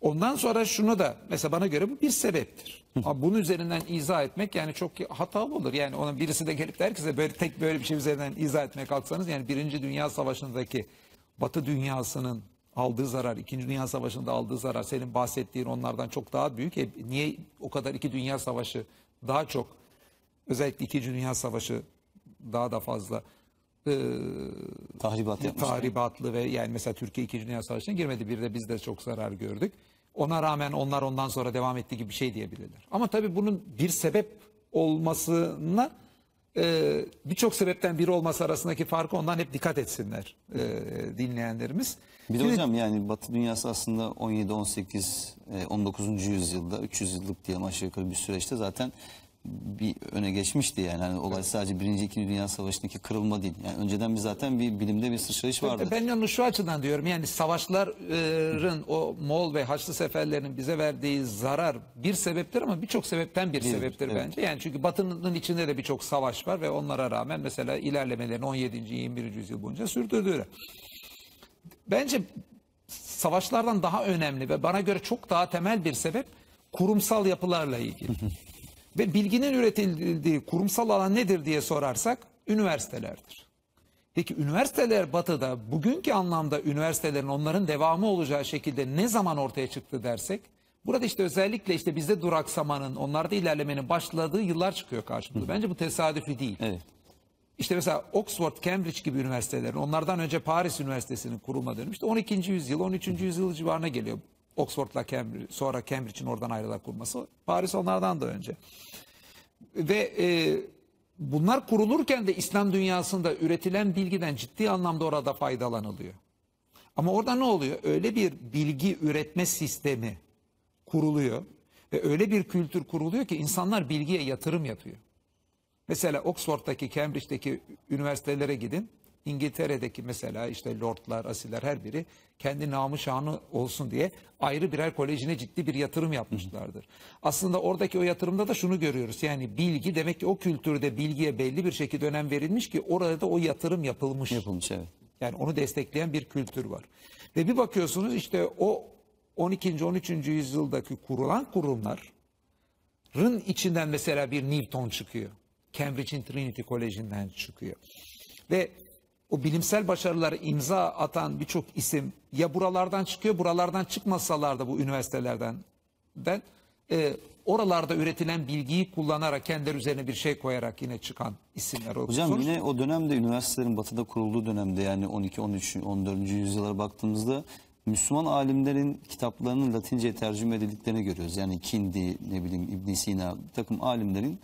Ondan sonra şunu da mesela bana göre bu bir sebeptir. Ama bunun üzerinden izah etmek yani çok hatalı olur. Yani ona birisi de gelip der ki size böyle tek böyle bir şey üzerinden izah etmeye kalksanız yani Birinci Dünya Savaşı'ndaki Batı dünyasının aldığı zarar, İkinci Dünya Savaşı'nda aldığı zarar senin bahsettiğin onlardan çok daha büyük. E, niye o kadar iki dünya savaşı daha çok özellikle İkinci Dünya Savaşı daha da fazla e, Tahribat yapmışlar. tahribatlı ve yani mesela Türkiye 2. Dünya Savaşı'na girmedi. Bir de biz de çok zarar gördük. Ona rağmen onlar ondan sonra devam ettiği gibi bir şey diyebilirler. Ama tabii bunun bir sebep olmasına e, birçok sebepten biri olması arasındaki farkı ondan hep dikkat etsinler e, dinleyenlerimiz. Bir de Şimdi- hocam yani Batı dünyası aslında 17, 18, e, 19. yüzyılda 300 yıllık diyelim aşağı yukarı bir süreçte zaten bir öne geçmişti yani. Hani olay sadece 1. 2. Dünya Savaşı'ndaki kırılma değil. Yani önceden bir zaten bir bilimde bir sıçrayış vardı. Ben onu şu açıdan diyorum yani savaşların o Moğol ve Haçlı seferlerinin bize verdiği zarar bir sebeptir ama birçok sebepten bir sebeptir evet. bence. Yani çünkü Batı'nın içinde de birçok savaş var ve onlara rağmen mesela ilerlemelerini 17. 21. yüzyıl boyunca sürdürdüler. Bence savaşlardan daha önemli ve bana göre çok daha temel bir sebep kurumsal yapılarla ilgili. [LAUGHS] ve bilginin üretildiği kurumsal alan nedir diye sorarsak üniversitelerdir. Peki üniversiteler batıda bugünkü anlamda üniversitelerin onların devamı olacağı şekilde ne zaman ortaya çıktı dersek burada işte özellikle işte bizde duraksamanın onlarda ilerlemenin başladığı yıllar çıkıyor karşımıza. Bence bu tesadüfi değil. Evet. İşte mesela Oxford, Cambridge gibi üniversitelerin onlardan önce Paris Üniversitesi'nin kurulma dönemi işte 12. yüzyıl, 13. yüzyıl civarına geliyor. Oxford'la Cambridge, sonra Cambridge'in oradan ayrılarak kurulması. Paris onlardan da önce. Ve e, bunlar kurulurken de İslam dünyasında üretilen bilgiden ciddi anlamda orada faydalanılıyor. Ama orada ne oluyor? Öyle bir bilgi üretme sistemi kuruluyor ve öyle bir kültür kuruluyor ki insanlar bilgiye yatırım yapıyor. Mesela Oxford'daki, Cambridge'deki üniversitelere gidin. İngiltere'deki mesela işte lordlar, asiller her biri kendi namı şanı olsun diye ayrı birer kolejine ciddi bir yatırım yapmışlardır. Aslında oradaki o yatırımda da şunu görüyoruz. Yani bilgi demek ki o kültürde bilgiye belli bir şekilde önem verilmiş ki orada da o yatırım yapılmış. Yapılmış evet. Yani onu destekleyen bir kültür var. Ve bir bakıyorsunuz işte o 12. 13. yüzyıldaki kurulan kurumların içinden mesela bir Newton çıkıyor. Cambridge'in Trinity College'inden çıkıyor. Ve o bilimsel başarıları imza atan birçok isim ya buralardan çıkıyor, buralardan çıkmasalar da bu üniversitelerden den, e, oralarda üretilen bilgiyi kullanarak kendileri üzerine bir şey koyarak yine çıkan isimler. O Hocam sonuç- yine o dönemde üniversitelerin batıda kurulduğu dönemde yani 12, 13, 14. yüzyıllara baktığımızda Müslüman alimlerin kitaplarının Latince'ye tercüme edildiklerini görüyoruz. Yani Kindi, ne bileyim İbn Sina, bir takım alimlerin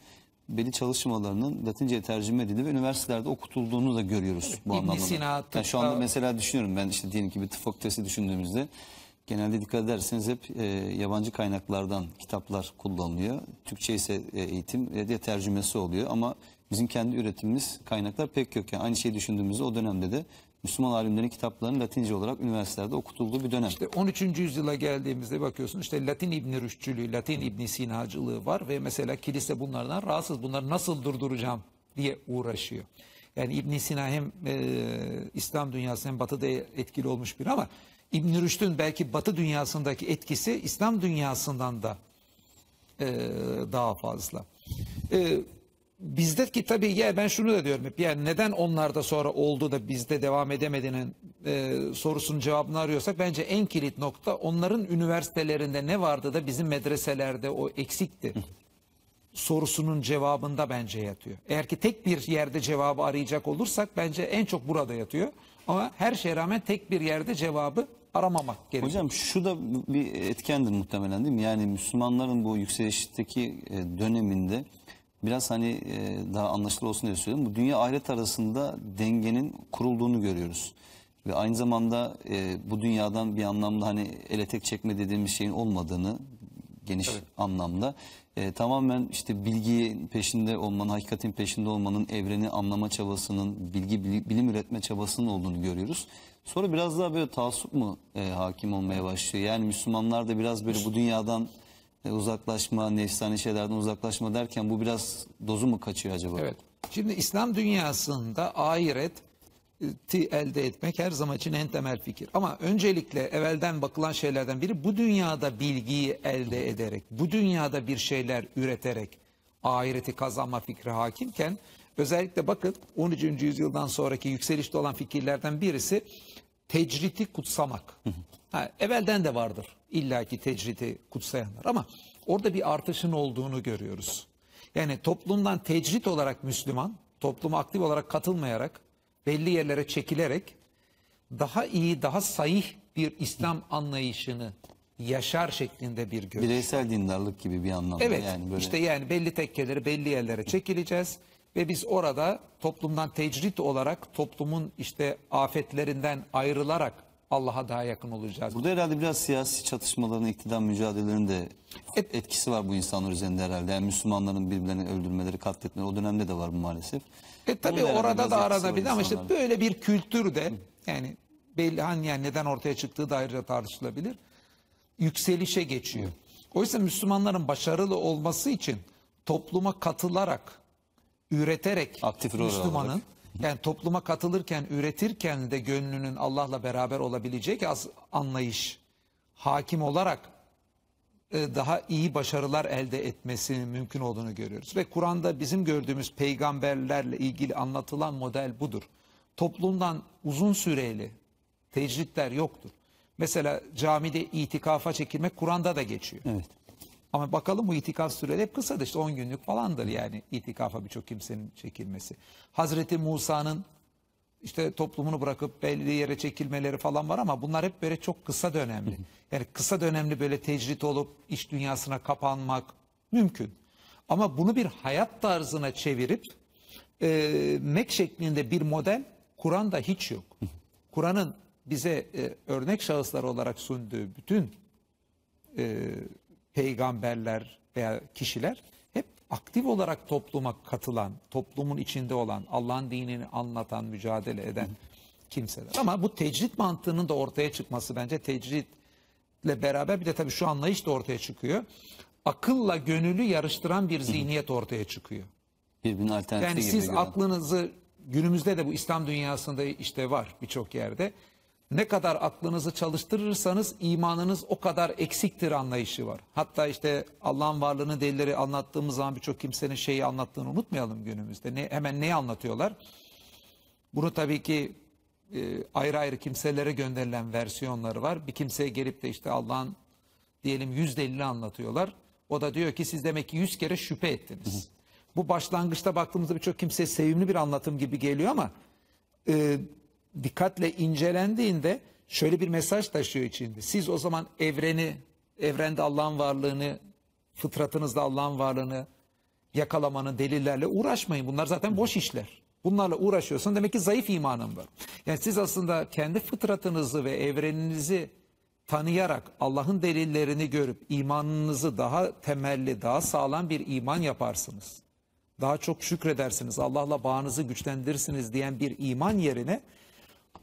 belli çalışmalarının Latince'ye tercüme edildiği ve üniversitelerde okutulduğunu da görüyoruz bu İbn anlamda. Sina, Yani şu anda tıpta- mesela düşünüyorum ben işte diyelim ki bir tıp fakültesi düşündüğümüzde genelde dikkat ederseniz hep e, yabancı kaynaklardan kitaplar kullanılıyor. Türkçe ise e, eğitim e, de tercümesi oluyor ama bizim kendi üretimimiz kaynaklar pek yok. Yani aynı şeyi düşündüğümüzde o dönemde de Müslüman alimlerin kitaplarının Latince olarak üniversitelerde okutulduğu bir dönem. İşte 13. yüzyıla geldiğimizde bakıyorsun işte Latin İbni Rüşdçülüğü, Latin İbni Sinacılığı var ve mesela kilise bunlardan rahatsız. Bunları nasıl durduracağım diye uğraşıyor. Yani İbn Sina hem e, İslam dünyası hem Batı'da etkili olmuş bir ama İbn Rüşd'ün belki Batı dünyasındaki etkisi İslam dünyasından da e, daha fazla. E, bizdeki tabii ya ben şunu da diyorum hep yani neden onlarda sonra oldu da bizde devam edemediğinin e, sorusunun cevabını arıyorsak bence en kilit nokta onların üniversitelerinde ne vardı da bizim medreselerde o eksikti sorusunun cevabında bence yatıyor. Eğer ki tek bir yerde cevabı arayacak olursak bence en çok burada yatıyor. Ama her şeye rağmen tek bir yerde cevabı aramamak gerekiyor. Hocam şu da bir etkendir muhtemelen değil mi? Yani Müslümanların bu yükselişteki e, döneminde biraz hani e, daha anlaşılır olsun diye söylüyorum. Bu dünya ahiret arasında dengenin kurulduğunu görüyoruz. Ve aynı zamanda e, bu dünyadan bir anlamda hani ele tek çekme dediğimiz şeyin olmadığını geniş anlamda e, tamamen işte bilgi peşinde olmanın, hakikatin peşinde olmanın, evreni anlama çabasının, bilgi bili- bilim üretme çabasının olduğunu görüyoruz. Sonra biraz daha böyle taassup mu e, hakim olmaya başlıyor? Yani Müslümanlar da biraz böyle bu dünyadan uzaklaşma, nefsani şeylerden uzaklaşma derken bu biraz dozu mu kaçıyor acaba? Evet. Şimdi İslam dünyasında ahireti elde etmek her zaman için en temel fikir. Ama öncelikle evvelden bakılan şeylerden biri bu dünyada bilgiyi elde ederek, bu dünyada bir şeyler üreterek ahireti kazanma fikri hakimken özellikle bakın 13. yüzyıldan sonraki yükselişte olan fikirlerden birisi tecriti kutsamak. Ha, evvelden de vardır illaki tecriti kutsayanlar ama orada bir artışın olduğunu görüyoruz. Yani toplumdan tecrit olarak Müslüman, topluma aktif olarak katılmayarak, belli yerlere çekilerek daha iyi, daha sahih bir İslam anlayışını yaşar şeklinde bir görüş. Bireysel dindarlık gibi bir anlamda. Evet yani böyle. işte yani belli tekkeleri belli yerlere çekileceğiz ve biz orada toplumdan tecrit olarak toplumun işte afetlerinden ayrılarak Allah'a daha yakın olacağız. Burada herhalde biraz siyasi çatışmaların, iktidar mücadelelerinin de Et- etkisi var bu insanlar üzerinde herhalde. Yani Müslümanların birbirlerini öldürmeleri, katletmeleri o dönemde de var bu maalesef. E herhalde orada da etkisi var aranabilir ama işte böyle bir kültür de yani belli hani yani neden ortaya çıktığı da ayrıca tartışılabilir. Yükselişe geçiyor. Oysa Müslümanların başarılı olması için topluma katılarak, üreterek Aktif Müslümanın alarak. Yani topluma katılırken, üretirken de gönlünün Allah'la beraber olabilecek az anlayış hakim olarak e, daha iyi başarılar elde etmesinin mümkün olduğunu görüyoruz. Ve Kur'an'da bizim gördüğümüz peygamberlerle ilgili anlatılan model budur. Toplumdan uzun süreli tecritler yoktur. Mesela camide itikafa çekilmek Kur'an'da da geçiyor. Evet. Ama bakalım bu itikaf süreleri hep kısadır. İşte 10 günlük falandır yani itikafa birçok kimsenin çekilmesi. Hazreti Musa'nın işte toplumunu bırakıp belli yere çekilmeleri falan var ama bunlar hep böyle çok kısa dönemli. Yani kısa dönemli böyle tecrit olup iş dünyasına kapanmak mümkün. Ama bunu bir hayat tarzına çevirip e, mek şeklinde bir model Kur'an'da hiç yok. Kur'an'ın bize e, örnek şahıslar olarak sunduğu bütün e, peygamberler veya kişiler hep aktif olarak topluma katılan, toplumun içinde olan, Allah'ın dinini anlatan, mücadele eden kimseler. Ama bu tecrit mantığının da ortaya çıkması bence tecritle beraber bir de tabii şu anlayış da ortaya çıkıyor. Akılla gönüllü yarıştıran bir zihniyet ortaya çıkıyor. Birbirinin alternatifi Yani gibi siz gören. aklınızı günümüzde de bu İslam dünyasında işte var birçok yerde. Ne kadar aklınızı çalıştırırsanız imanınız o kadar eksiktir anlayışı var. Hatta işte Allah'ın varlığını delilleri anlattığımız zaman birçok kimsenin şeyi anlattığını unutmayalım günümüzde. Ne, hemen neyi anlatıyorlar? Bunu tabii ki e, ayrı ayrı kimselere gönderilen versiyonları var. Bir kimseye gelip de işte Allah'ın diyelim yüz delili anlatıyorlar. O da diyor ki siz demek ki yüz kere şüphe ettiniz. Bu başlangıçta baktığımızda birçok kimseye sevimli bir anlatım gibi geliyor ama e, dikkatle incelendiğinde şöyle bir mesaj taşıyor içinde. Siz o zaman evreni, evrende Allah'ın varlığını, fıtratınızda Allah'ın varlığını yakalamanın delillerle uğraşmayın. Bunlar zaten boş işler. Bunlarla uğraşıyorsun demek ki zayıf imanın var. Yani siz aslında kendi fıtratınızı ve evreninizi tanıyarak Allah'ın delillerini görüp imanınızı daha temelli, daha sağlam bir iman yaparsınız. Daha çok şükredersiniz, Allah'la bağınızı güçlendirirsiniz diyen bir iman yerine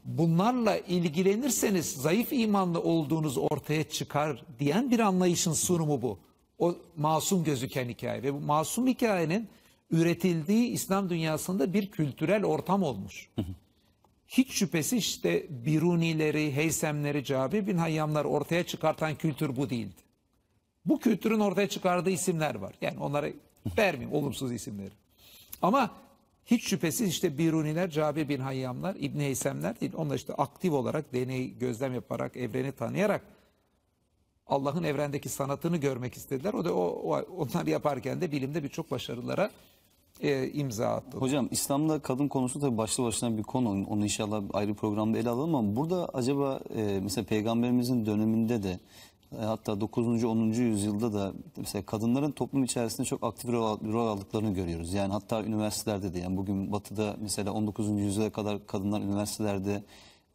bunlarla ilgilenirseniz zayıf imanlı olduğunuz ortaya çıkar diyen bir anlayışın sunumu bu. O masum gözüken hikaye ve bu masum hikayenin üretildiği İslam dünyasında bir kültürel ortam olmuş. Hiç şüphesiz işte Birunileri, Heysemleri, Cabir bin Hayyamlar ortaya çıkartan kültür bu değildi. Bu kültürün ortaya çıkardığı isimler var. Yani onlara vermeyeyim olumsuz isimleri. Ama hiç şüphesiz işte Biruniler, Cabir bin Hayyamlar, İbn Heysemler değil. Onlar işte aktif olarak deney, gözlem yaparak, evreni tanıyarak Allah'ın evrendeki sanatını görmek istediler. O da o, o onlar yaparken de bilimde birçok başarılara e, imza attı. Hocam İslam'da kadın konusu tabii başlı başına bir konu. Onu inşallah ayrı programda ele alalım ama burada acaba e, mesela peygamberimizin döneminde de hatta 9. 10. yüzyılda da mesela kadınların toplum içerisinde çok aktif rol aldıklarını görüyoruz. Yani hatta üniversitelerde de yani bugün batıda mesela 19. yüzyıla kadar kadınlar üniversitelerde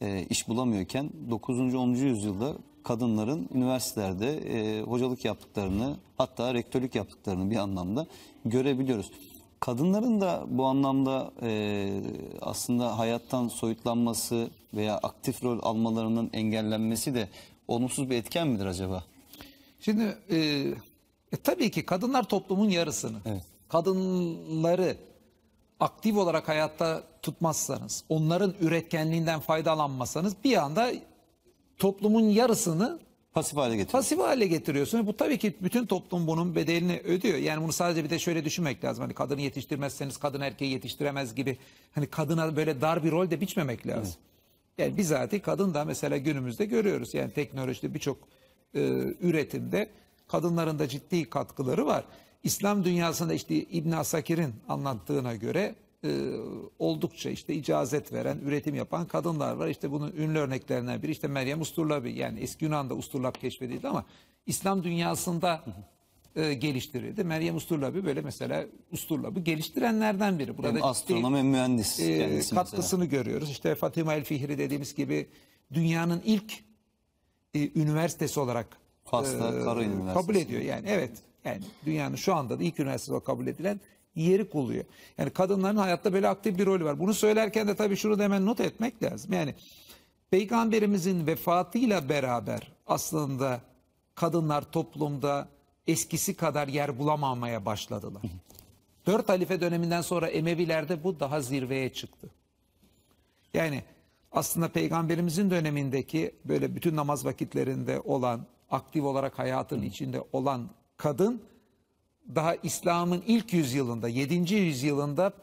e, iş bulamıyorken 9. 10. yüzyılda kadınların üniversitelerde e, hocalık yaptıklarını hatta rektörlük yaptıklarını bir anlamda görebiliyoruz. Kadınların da bu anlamda e, aslında hayattan soyutlanması veya aktif rol almalarının engellenmesi de olumsuz bir etken midir acaba? Şimdi e, e, tabii ki kadınlar toplumun yarısını. Evet. Kadınları aktif olarak hayatta tutmazsanız, onların üretkenliğinden faydalanmasanız bir anda toplumun yarısını Pasif hale getiriyor. pasif hale getiriyorsun. Bu tabii ki bütün toplum bunun bedelini ödüyor. Yani bunu sadece bir de şöyle düşünmek lazım. Hani kadını yetiştirmezseniz kadın erkeği yetiştiremez gibi. Hani kadına böyle dar bir rol de biçmemek lazım. Yani bizatihi kadın da mesela günümüzde görüyoruz. Yani teknolojide birçok e, üretimde kadınların da ciddi katkıları var. İslam dünyasında işte İbn Asakir'in anlattığına göre e, oldukça işte icazet veren, üretim yapan kadınlar var. İşte bunun ünlü örneklerinden biri işte Meryem Usturlabi. Yani eski Yunan'da Usturlab keşfedildi ama İslam dünyasında e, geliştirildi. Meryem Usturlabi böyle mesela Usturlab'ı geliştirenlerden biri. Burada Hem astronom hem mühendis. e, kendisi mesela. katkısını görüyoruz. İşte Fatima El Fihri dediğimiz gibi dünyanın ilk e, üniversitesi olarak Fas'ta e, Kara Üniversitesi. kabul ediyor. Yani evet. Yani dünyanın şu anda da ilk üniversitesi olarak kabul edilen yeri kuluyor. Yani kadınların hayatta böyle aktif bir rolü var. Bunu söylerken de tabii şunu da hemen not etmek lazım. Yani peygamberimizin vefatıyla beraber aslında kadınlar toplumda eskisi kadar yer bulamamaya başladılar. Dört halife döneminden sonra Emevilerde bu daha zirveye çıktı. Yani aslında peygamberimizin dönemindeki böyle bütün namaz vakitlerinde olan, aktif olarak hayatın içinde olan kadın daha İslam'ın ilk yüzyılında, 7. yüzyılında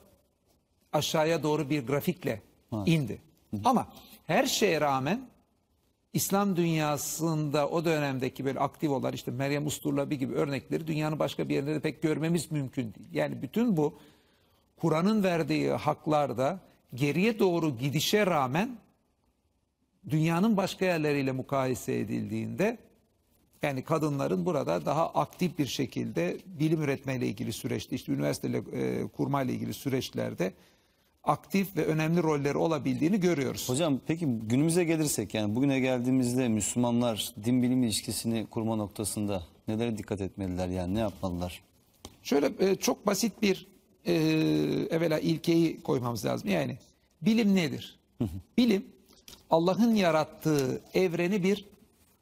aşağıya doğru bir grafikle indi. Ama her şeye rağmen İslam dünyasında o dönemdeki böyle aktif olan işte Meryem Usturlabi gibi örnekleri dünyanın başka bir yerinde de pek görmemiz mümkün değil. Yani bütün bu Kur'an'ın verdiği haklarda geriye doğru gidişe rağmen dünyanın başka yerleriyle mukayese edildiğinde yani kadınların burada daha aktif bir şekilde bilim üretmeyle ilgili süreçte işte üniversiteyle e, kurmayla ilgili süreçlerde aktif ve önemli rolleri olabildiğini görüyoruz. Hocam peki günümüze gelirsek yani bugüne geldiğimizde Müslümanlar din bilim ilişkisini kurma noktasında nelere dikkat etmeliler yani ne yapmalılar? Şöyle e, çok basit bir e, evvela ilkeyi koymamız lazım. Yani bilim nedir? Bilim Allah'ın yarattığı evreni bir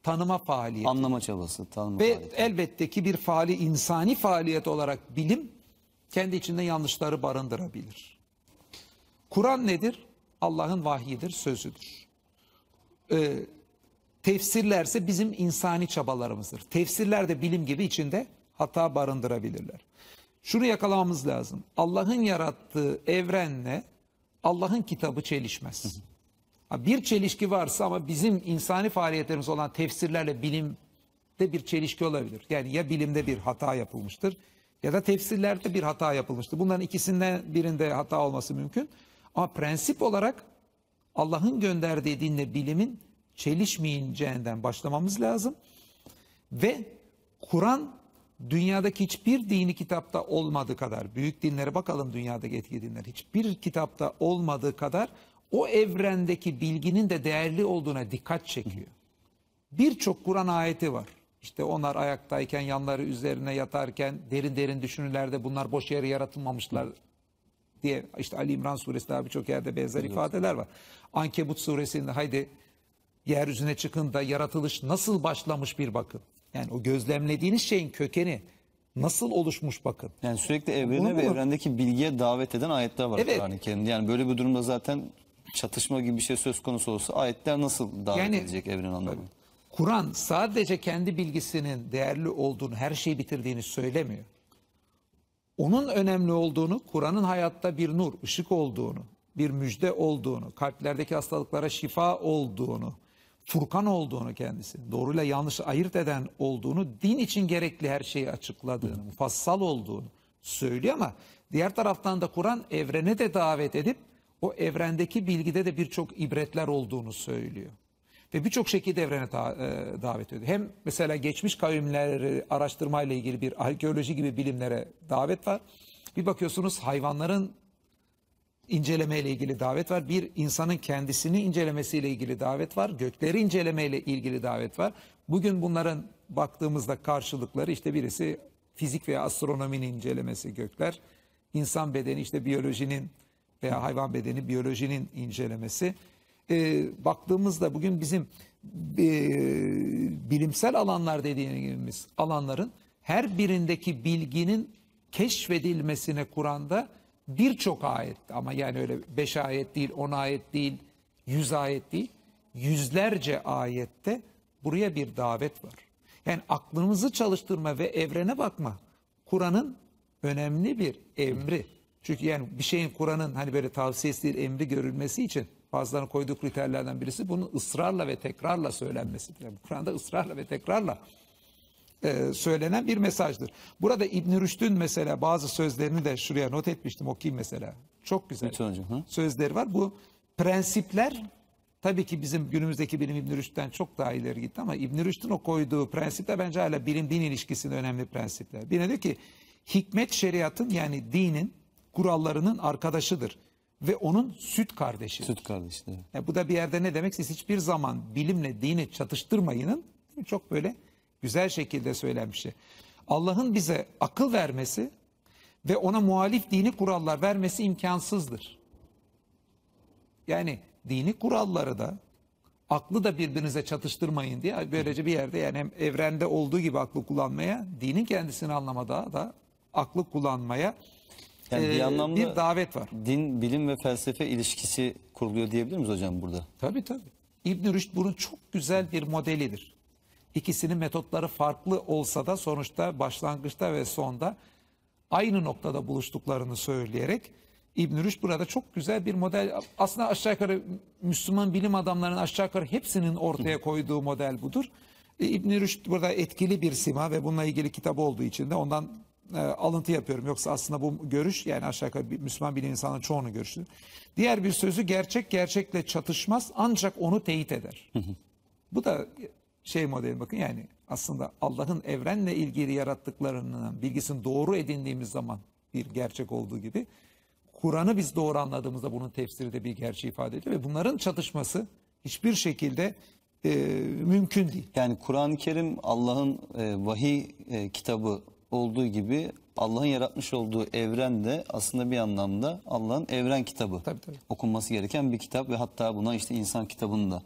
tanıma faaliyeti. Anlama çabası, tanıma Ve faaliyeti. elbette ki bir faali insani faaliyet olarak bilim kendi içinde yanlışları barındırabilir. Kur'an nedir? Allah'ın vahyidir, sözüdür. Ee, tefsirlerse bizim insani çabalarımızdır. Tefsirler de bilim gibi içinde hata barındırabilirler. Şunu yakalamamız lazım. Allah'ın yarattığı evrenle Allah'ın kitabı çelişmez. Bir çelişki varsa ama bizim insani faaliyetlerimiz olan tefsirlerle bilimde bir çelişki olabilir. Yani ya bilimde bir hata yapılmıştır ya da tefsirlerde bir hata yapılmıştır. Bunların ikisinden birinde hata olması mümkün. Ama prensip olarak Allah'ın gönderdiği dinle bilimin çelişmeyeceğinden başlamamız lazım. Ve Kur'an dünyadaki hiçbir dini kitapta olmadığı kadar, büyük dinlere bakalım dünyadaki etki dinler, hiçbir kitapta olmadığı kadar o evrendeki bilginin de değerli olduğuna dikkat çekiyor. Birçok Kur'an ayeti var. İşte onlar ayaktayken, yanları üzerine yatarken, derin derin düşünürlerde bunlar boş yere yaratılmamışlar diye işte Ali İmran suresi daha birçok yerde benzer ifadeler var. Ankebut suresinde haydi yeryüzüne çıkın da yaratılış nasıl başlamış bir bakın. Yani o gözlemlediğiniz şeyin kökeni nasıl oluşmuş bakın. Yani sürekli evrene Bunu ve bulur. evrendeki bilgiye davet eden ayetler var Evet. Kur'an-ı Kerim'de. Yani böyle bir durumda zaten çatışma gibi bir şey söz konusu olsa ayetler nasıl davet Yani- edecek evren anlamı? Kur'an sadece kendi bilgisinin değerli olduğunu, her şeyi bitirdiğini söylemiyor. Onun önemli olduğunu, Kur'an'ın hayatta bir nur, ışık olduğunu, bir müjde olduğunu, kalplerdeki hastalıklara şifa olduğunu, Furkan olduğunu kendisi, doğruyla yanlışı ayırt eden olduğunu, din için gerekli her şeyi açıkladığını, mufassal olduğunu söylüyor ama diğer taraftan da Kur'an evrene de davet edip o evrendeki bilgide de birçok ibretler olduğunu söylüyor. Ve birçok şekilde evrene da- e, davet ediyor. Hem mesela geçmiş kavimleri araştırmayla ilgili bir arkeoloji gibi bilimlere davet var. Bir bakıyorsunuz hayvanların incelemeyle ilgili davet var. Bir insanın kendisini incelemesiyle ilgili davet var. Gökleri incelemeyle ilgili davet var. Bugün bunların baktığımızda karşılıkları işte birisi fizik veya astronominin incelemesi gökler. İnsan bedeni işte biyolojinin veya hayvan bedeni biyolojinin incelemesi. Ee, baktığımızda bugün bizim e, bilimsel alanlar dediğimiz alanların her birindeki bilginin keşfedilmesine Kur'an'da birçok ayet ama yani öyle 5 ayet değil, 10 ayet değil, 100 ayet değil, yüzlerce ayette buraya bir davet var. Yani aklımızı çalıştırma ve evrene bakma Kur'an'ın önemli bir emri. Çünkü yani bir şeyin Kur'an'ın hani böyle tavsiyesi değil emri görülmesi için bazılarının koyduğu kriterlerden birisi bunun ısrarla ve tekrarla söylenmesidir. Yani Kur'an'da ısrarla ve tekrarla e, söylenen bir mesajdır. Burada İbn Rüşd'ün mesela bazı sözlerini de şuraya not etmiştim okuyayım mesela. Çok güzel Lütfen sözleri var. Bu prensipler tabii ki bizim günümüzdeki bilim İbn Rüşd'den çok daha ileri gitti ama İbn Rüşd'ün o koyduğu prensipler bence hala bilim din ilişkisinde önemli prensipler. Birine diyor ki hikmet şeriatın yani dinin kurallarının arkadaşıdır ve onun süt kardeşidir. Süt kardeşleri. Yani bu da bir yerde ne demek? Siz hiçbir zaman bilimle dini çatıştırmayının çok böyle güzel şekilde söylenmiş şey. Allah'ın bize akıl vermesi ve ona muhalif dini kurallar vermesi imkansızdır. Yani dini kuralları da aklı da birbirinize çatıştırmayın diye böylece bir yerde yani hem evrende olduğu gibi aklı kullanmaya, dinin kendisini anlamada da aklı kullanmaya Yani bir eee, anlamda- bir davet var. Din, bilim ve felsefe ilişkisi kuruluyor diyebilir miyiz hocam burada? Tabii tabii. İbn Rüşd bunun çok güzel bir modelidir. İkisinin metotları farklı olsa da sonuçta başlangıçta ve sonda aynı noktada buluştuklarını söyleyerek İbn Rüşd burada çok güzel bir model. Aslında aşağı yukarı Müslüman bilim adamlarının aşağı yukarı hepsinin ortaya koyduğu model budur. E, İbn Rüşd burada etkili bir sima ve bununla ilgili kitap olduğu için de ondan e, alıntı yapıyorum. Yoksa aslında bu görüş yani aşağı yukarı bir Müslüman bilim insanının çoğunun görüşü. Diğer bir sözü gerçek gerçekle çatışmaz ancak onu teyit eder. Bu da şey modeli bakın yani aslında Allah'ın evrenle ilgili yarattıklarının bilgisini doğru edindiğimiz zaman bir gerçek olduğu gibi Kur'an'ı biz doğru anladığımızda bunun tefsiri de bir gerçeği ifade ediyor ve bunların çatışması hiçbir şekilde e, mümkün değil. Yani Kur'an-ı Kerim Allah'ın e, vahiy e, kitabı olduğu gibi Allah'ın yaratmış olduğu evren de aslında bir anlamda Allah'ın evren kitabı. Tabii, tabii. Okunması gereken bir kitap ve hatta buna işte insan kitabını da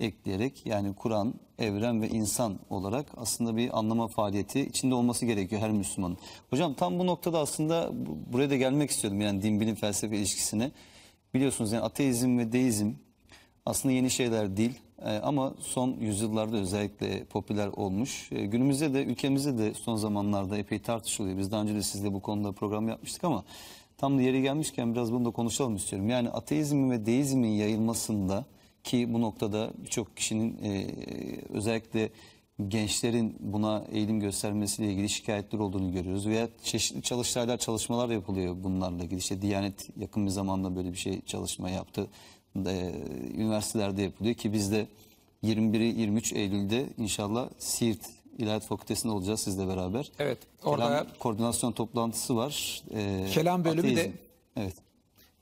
ekleyerek yani Kur'an, evren ve insan olarak aslında bir anlama faaliyeti içinde olması gerekiyor her Müslümanın. Hocam tam bu noktada aslında bu- buraya da gelmek istiyordum yani din bilim felsefe ilişkisine. Biliyorsunuz yani ateizm ve deizm aslında yeni şeyler değil ama son yüzyıllarda özellikle popüler olmuş. Ee, günümüzde de ülkemizde de son zamanlarda epey tartışılıyor. Biz daha önce de sizle bu konuda program yapmıştık ama tam da yeri gelmişken biraz bunu da konuşalım istiyorum. Yani ateizmin ve deizmin yayılmasında ki bu noktada birçok kişinin e, özellikle gençlerin buna eğilim göstermesiyle ilgili şikayetler olduğunu görüyoruz. Veya çeşitli çalıştaylar, çalışmalar yapılıyor bunlarla ilgili. İşte Diyanet yakın bir zamanda böyle bir şey çalışma yaptı. E, üniversitelerde yapılıyor ki biz de 21-23 Eylül'de inşallah Siirt İlahiyat Fakültesi'nde olacağız sizle beraber. Evet, Kelam orada- koordinasyon toplantısı var. E, Kelam bölümü de- ateizm. Evet.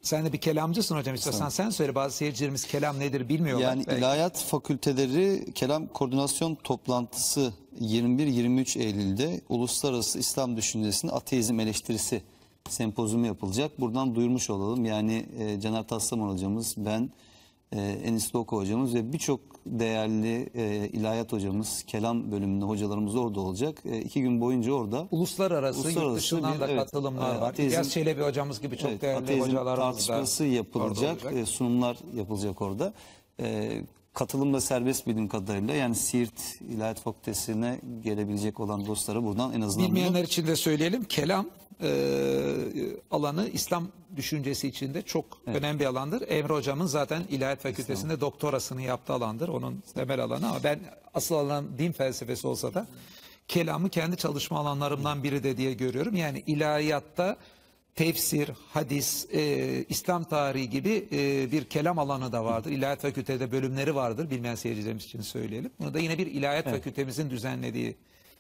Sen de bir kelamcısın hocam istiyorsan sen söyle bazı seyircilerimiz kelam nedir bilmiyorlar. Yani Belki. İlahiyat Fakülteleri Kelam Koordinasyon Toplantısı 21-23 Eylül'de Uluslararası İslam Düşüncesi'nin ateizm eleştirisi sempozyumu yapılacak. Buradan duyurmuş olalım. Yani e, Caner Taslaman hocamız, ben, e, Enis Loko hocamız ve birçok değerli e, ilahiyat hocamız, kelam bölümünde hocalarımız orada olacak. E, iki gün boyunca orada Uluslararası, Uluslararası yurt dışından bir- da evet, katılımlar e, var. ateizm- İlyas Çelebi hocamız gibi çok Evet, değerli hocalarımız da tartışması yapılacak, e, sunumlar yapılacak orada. E, katılım da serbest bildiğim kadarıyla yani Siirt İlahiyat Fakültesi'ne gelebilecek olan dostlara buradan en azından bunu- Bilmeyenler için de söyleyelim. Kelam e, alanı İslam düşüncesi içinde çok önemli bir alandır. Emre hocamın zaten İlahiyat Fakültesi'nde doktorasını yaptığı alandır. Onun temel alanı ama ben asıl alan din felsefesi olsa da kelamı kendi çalışma alanlarımdan biri de diye görüyorum. Yani ilahiyatta tefsir, hadis, e, İslam tarihi gibi e, bir kelam alanı da vardır. İlahiyat Fakültede bölümleri vardır. Bilmeyen seyircilerimiz için söyleyelim. Bunu da yine bir İlahiyat Fakültemizin düzenlediği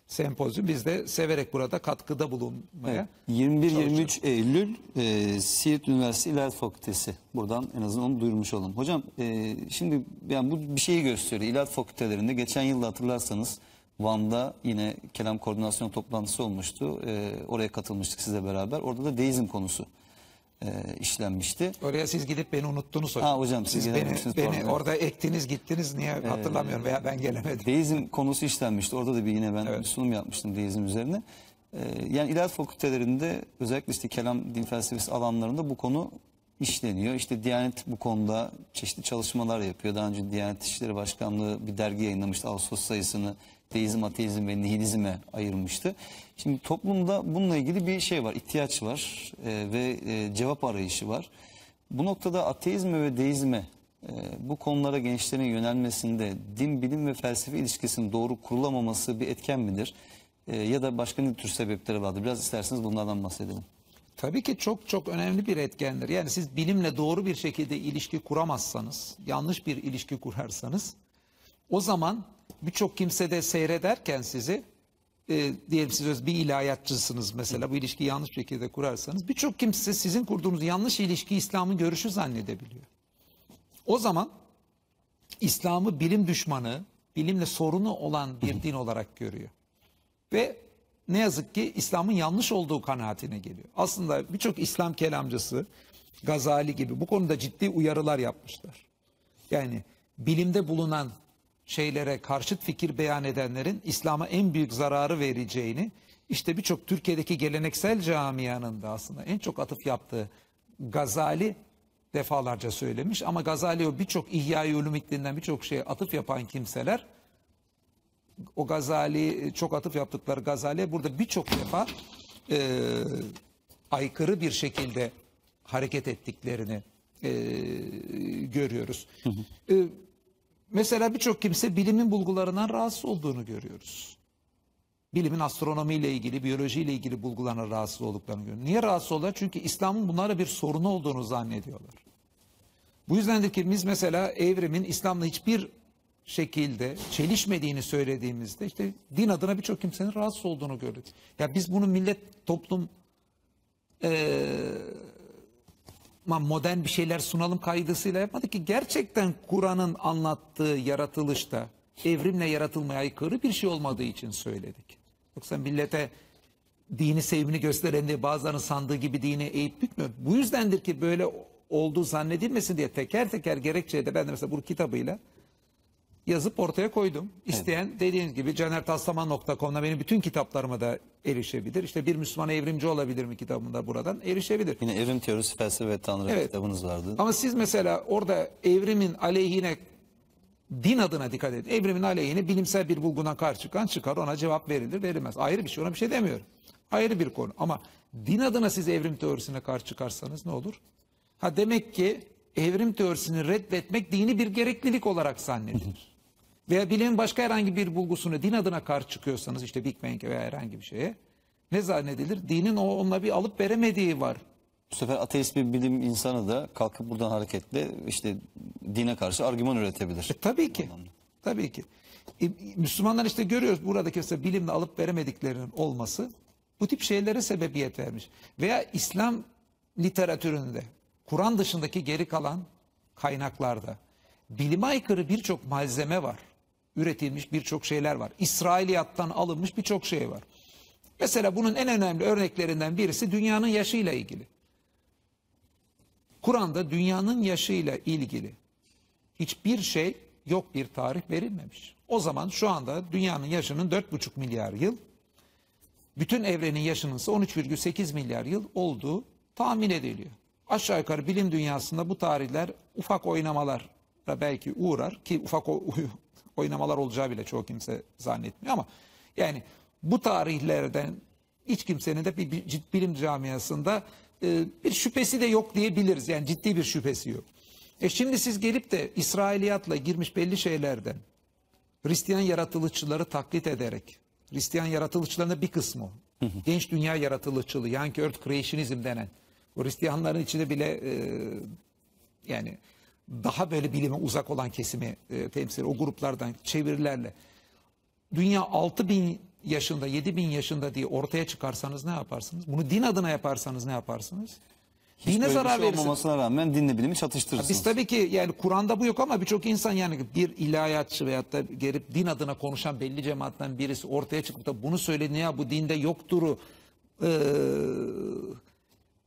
sempozyum. Biz de severek burada katkıda bulunmaya 21-23 Eylül e, Siirt Üniversitesi İlahiyat Fakültesi. Buradan en azından onu duyurmuş olalım. Hocam e, şimdi yani bu bir şeyi gösteriyor. İlahiyat fakültelerinde geçen yılda hatırlarsanız Van'da yine kelam koordinasyon toplantısı olmuştu. E, oraya katılmıştık sizle beraber. Orada da deizm konusu e, işlenmişti. Oraya siz gidip beni unuttunuz hocam. Ha, hocam, siz siz beni, beni orada ektiniz gittiniz niye hatırlamıyorum veya ben gelemedim. Deizm konusu işlenmişti. Orada da bir yine ben bir sunum yapmıştım deizm üzerine. Ee, yani ilahiyat fakültelerinde özellikle işte kelam din felsefesi alanlarında bu konu işleniyor. İşte Diyanet bu konuda çeşitli çalışmalar yapıyor. Daha önce Diyanet İşleri Başkanlığı bir dergi yayınlamıştı. Ağustos sayısını deizm, ateizm ve nihilizme ayırmıştı. Şimdi toplumda bununla ilgili bir şey var, ihtiyaç var e, ve e, cevap arayışı var. Bu noktada ateizme ve deizme e, bu konulara gençlerin yönelmesinde din, bilim ve felsefe ilişkisinin doğru kurulamaması bir etken midir? E, ya da başka ne tür sebepleri vardır? Biraz isterseniz bunlardan bahsedelim. Tabii ki çok çok önemli bir etkendir. Yani siz bilimle doğru bir şekilde ilişki kuramazsanız, yanlış bir ilişki kurarsanız o zaman birçok kimse de seyrederken sizi e, diyelim siz bir ilahiyatçısınız mesela bu ilişkiyi yanlış şekilde kurarsanız birçok kimse sizin kurduğunuz yanlış ilişki İslam'ın görüşü zannedebiliyor. O zaman İslam'ı bilim düşmanı, bilimle sorunu olan bir din olarak görüyor. Ve ne yazık ki İslam'ın yanlış olduğu kanaatine geliyor. Aslında birçok İslam kelamcısı Gazali gibi bu konuda ciddi uyarılar yapmışlar. Yani bilimde bulunan şeylere karşıt fikir beyan edenlerin İslam'a en büyük zararı vereceğini işte birçok Türkiye'deki geleneksel camianın da aslında en çok atıf yaptığı Gazali defalarca söylemiş ama Gazali o birçok İhya-i Ulumuddin'den birçok şeye atıf yapan kimseler o Gazali çok atıf yaptıkları Gazali'ye burada birçok defa e, aykırı bir şekilde hareket ettiklerini e, görüyoruz. E, mesela birçok kimse bilimin bulgularından rahatsız olduğunu görüyoruz. Bilimin astronomiyle ilgili, biyolojiyle ilgili bulgularına rahatsız olduklarını görüyoruz. Niye rahatsız oluyorlar? Çünkü İslam'ın bunlara bir sorunu olduğunu zannediyorlar. Bu yüzdendir ki biz mesela evrimin İslam'la hiçbir şekilde çelişmediğini söylediğimizde işte din adına birçok kimsenin rahatsız olduğunu gördük. Ya biz bunu millet toplum ma- modern bir şeyler sunalım kaygısıyla yapmadık ki gerçekten Kur'an'ın anlattığı yaratılışta evrimle yaratılmaya aykırı bir şey olmadığı için söyledik. Yoksa millete dini sevimini gösteren diye bazılarının sandığı gibi dini eğip bükmüyor. Bu yüzdendir ki böyle olduğu zannedilmesin diye teker teker gerekçeyi de ben de mesela bu kitabıyla yazıp ortaya koydum. İsteyen dediğiniz gibi canertaslaman.com'da benim bütün kitaplarıma da erişebilir. İşte bir Müslüman evrimci olabilir mi kitabında buradan erişebilir. Yine Evrim Teorisi Felsefe ve Tanrı Evet. kitabınız vardı. Ama siz mesela orada evrimin aleyhine din adına dikkat edin. Evrimin aleyhine bilimsel bir bulguna karşı çıkan çıkar ona cevap verilir verilmez. Ayrı bir şey ona bir şey demiyorum. Ayrı bir konu ama din adına siz evrim teorisine karşı çıkarsanız ne olur? Ha demek ki evrim teorisini reddetmek dini bir gereklilik olarak zannedilir. Veya bilimin başka herhangi bir bulgusunu din adına karşı çıkıyorsanız işte Big Bang veya herhangi bir şeye ne zannedilir? Dinin o onunla bir alıp veremediği var. Bu sefer ateist bir bilim insanı da kalkıp buradan hareketle işte dine karşı argüman üretebilir. E, tabii ki. Tabii ki. E, Müslümanlar işte görüyoruz buradaki mesela bilimle alıp veremediklerinin olması bu tip şeylere sebebiyet vermiş. Veya İslam literatüründe Kur'an dışındaki geri kalan kaynaklarda bilime aykırı birçok malzeme var. Üretilmiş birçok şeyler var. İsrailiyattan alınmış birçok şey var. Mesela bunun en önemli örneklerinden birisi dünyanın yaşıyla ilgili. Kur'an'da dünyanın yaşıyla ilgili hiçbir şey yok bir tarih verilmemiş. O zaman şu anda dünyanın yaşının 4,5 milyar yıl, bütün evrenin yaşının ise 13,8 milyar yıl olduğu tahmin ediliyor. Aşağı yukarı bilim dünyasında bu tarihler ufak oynamalara belki uğrar ki ufak oynamalar olacağı bile çoğu kimse zannetmiyor ama yani bu tarihlerden hiç kimsenin de bir, bir bilim camiasında e, bir şüphesi de yok diyebiliriz. Yani ciddi bir şüphesi yok. E şimdi siz gelip de İsrailiyatla girmiş belli şeylerden Hristiyan yaratılışçıları taklit ederek, Hristiyan yaratılışçılarının bir kısmı, o. genç dünya yaratılışçılığı, yani Earth Creationism denen Hristiyanların içinde bile e, yani daha böyle bilime uzak olan kesimi e, temsil o gruplardan çevirilerle dünya 6000 yaşında 7000 yaşında diye ortaya çıkarsanız ne yaparsınız? Bunu din adına yaparsanız ne yaparsınız? Dine Böyle bir zarar şey olmamasına rağmen dinle bilimi çatıştırırsınız. Biz tabii ki yani Kur'an'da bu yok ama birçok insan yani bir ilahiyatçı veyahut da gelip din adına konuşan belli cemaatten birisi ortaya çıkıp da bunu söyledi ya bu dinde yokturu eee,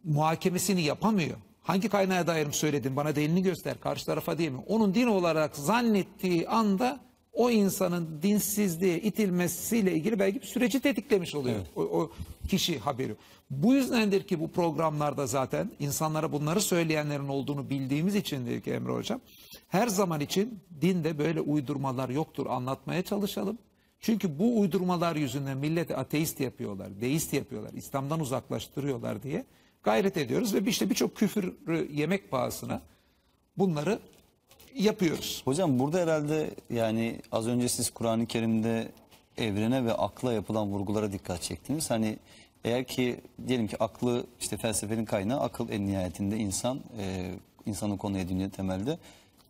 muhakemesini yapamıyor. Hangi kaynağa dair söyledin bana delilini göster karşı tarafa değil mi? Onun din olarak zannettiği anda o insanın dinsizliğe itilmesiyle ilgili belki bir süreci tetiklemiş oluyor. O, o kişi haberi. Bu yüzdendir ki bu programlarda zaten insanlara bunları söyleyenlerin olduğunu bildiğimiz içindir ki Emre Hocam. Her zaman için dinde böyle uydurmalar yoktur anlatmaya çalışalım. Çünkü bu uydurmalar yüzünden milleti ateist yapıyorlar, deist yapıyorlar, İslam'dan uzaklaştırıyorlar diye gayret ediyoruz ve işte birçok küfür yemek pahasına bunları yapıyoruz. Hocam burada herhalde yani az önce siz Kur'an-ı Kerim'de evrene ve akla yapılan vurgulara dikkat çektiniz. Hani eğer ki diyelim ki aklı işte felsefenin kaynağı akıl en nihayetinde insan e, insanın konu ediniyor temelde.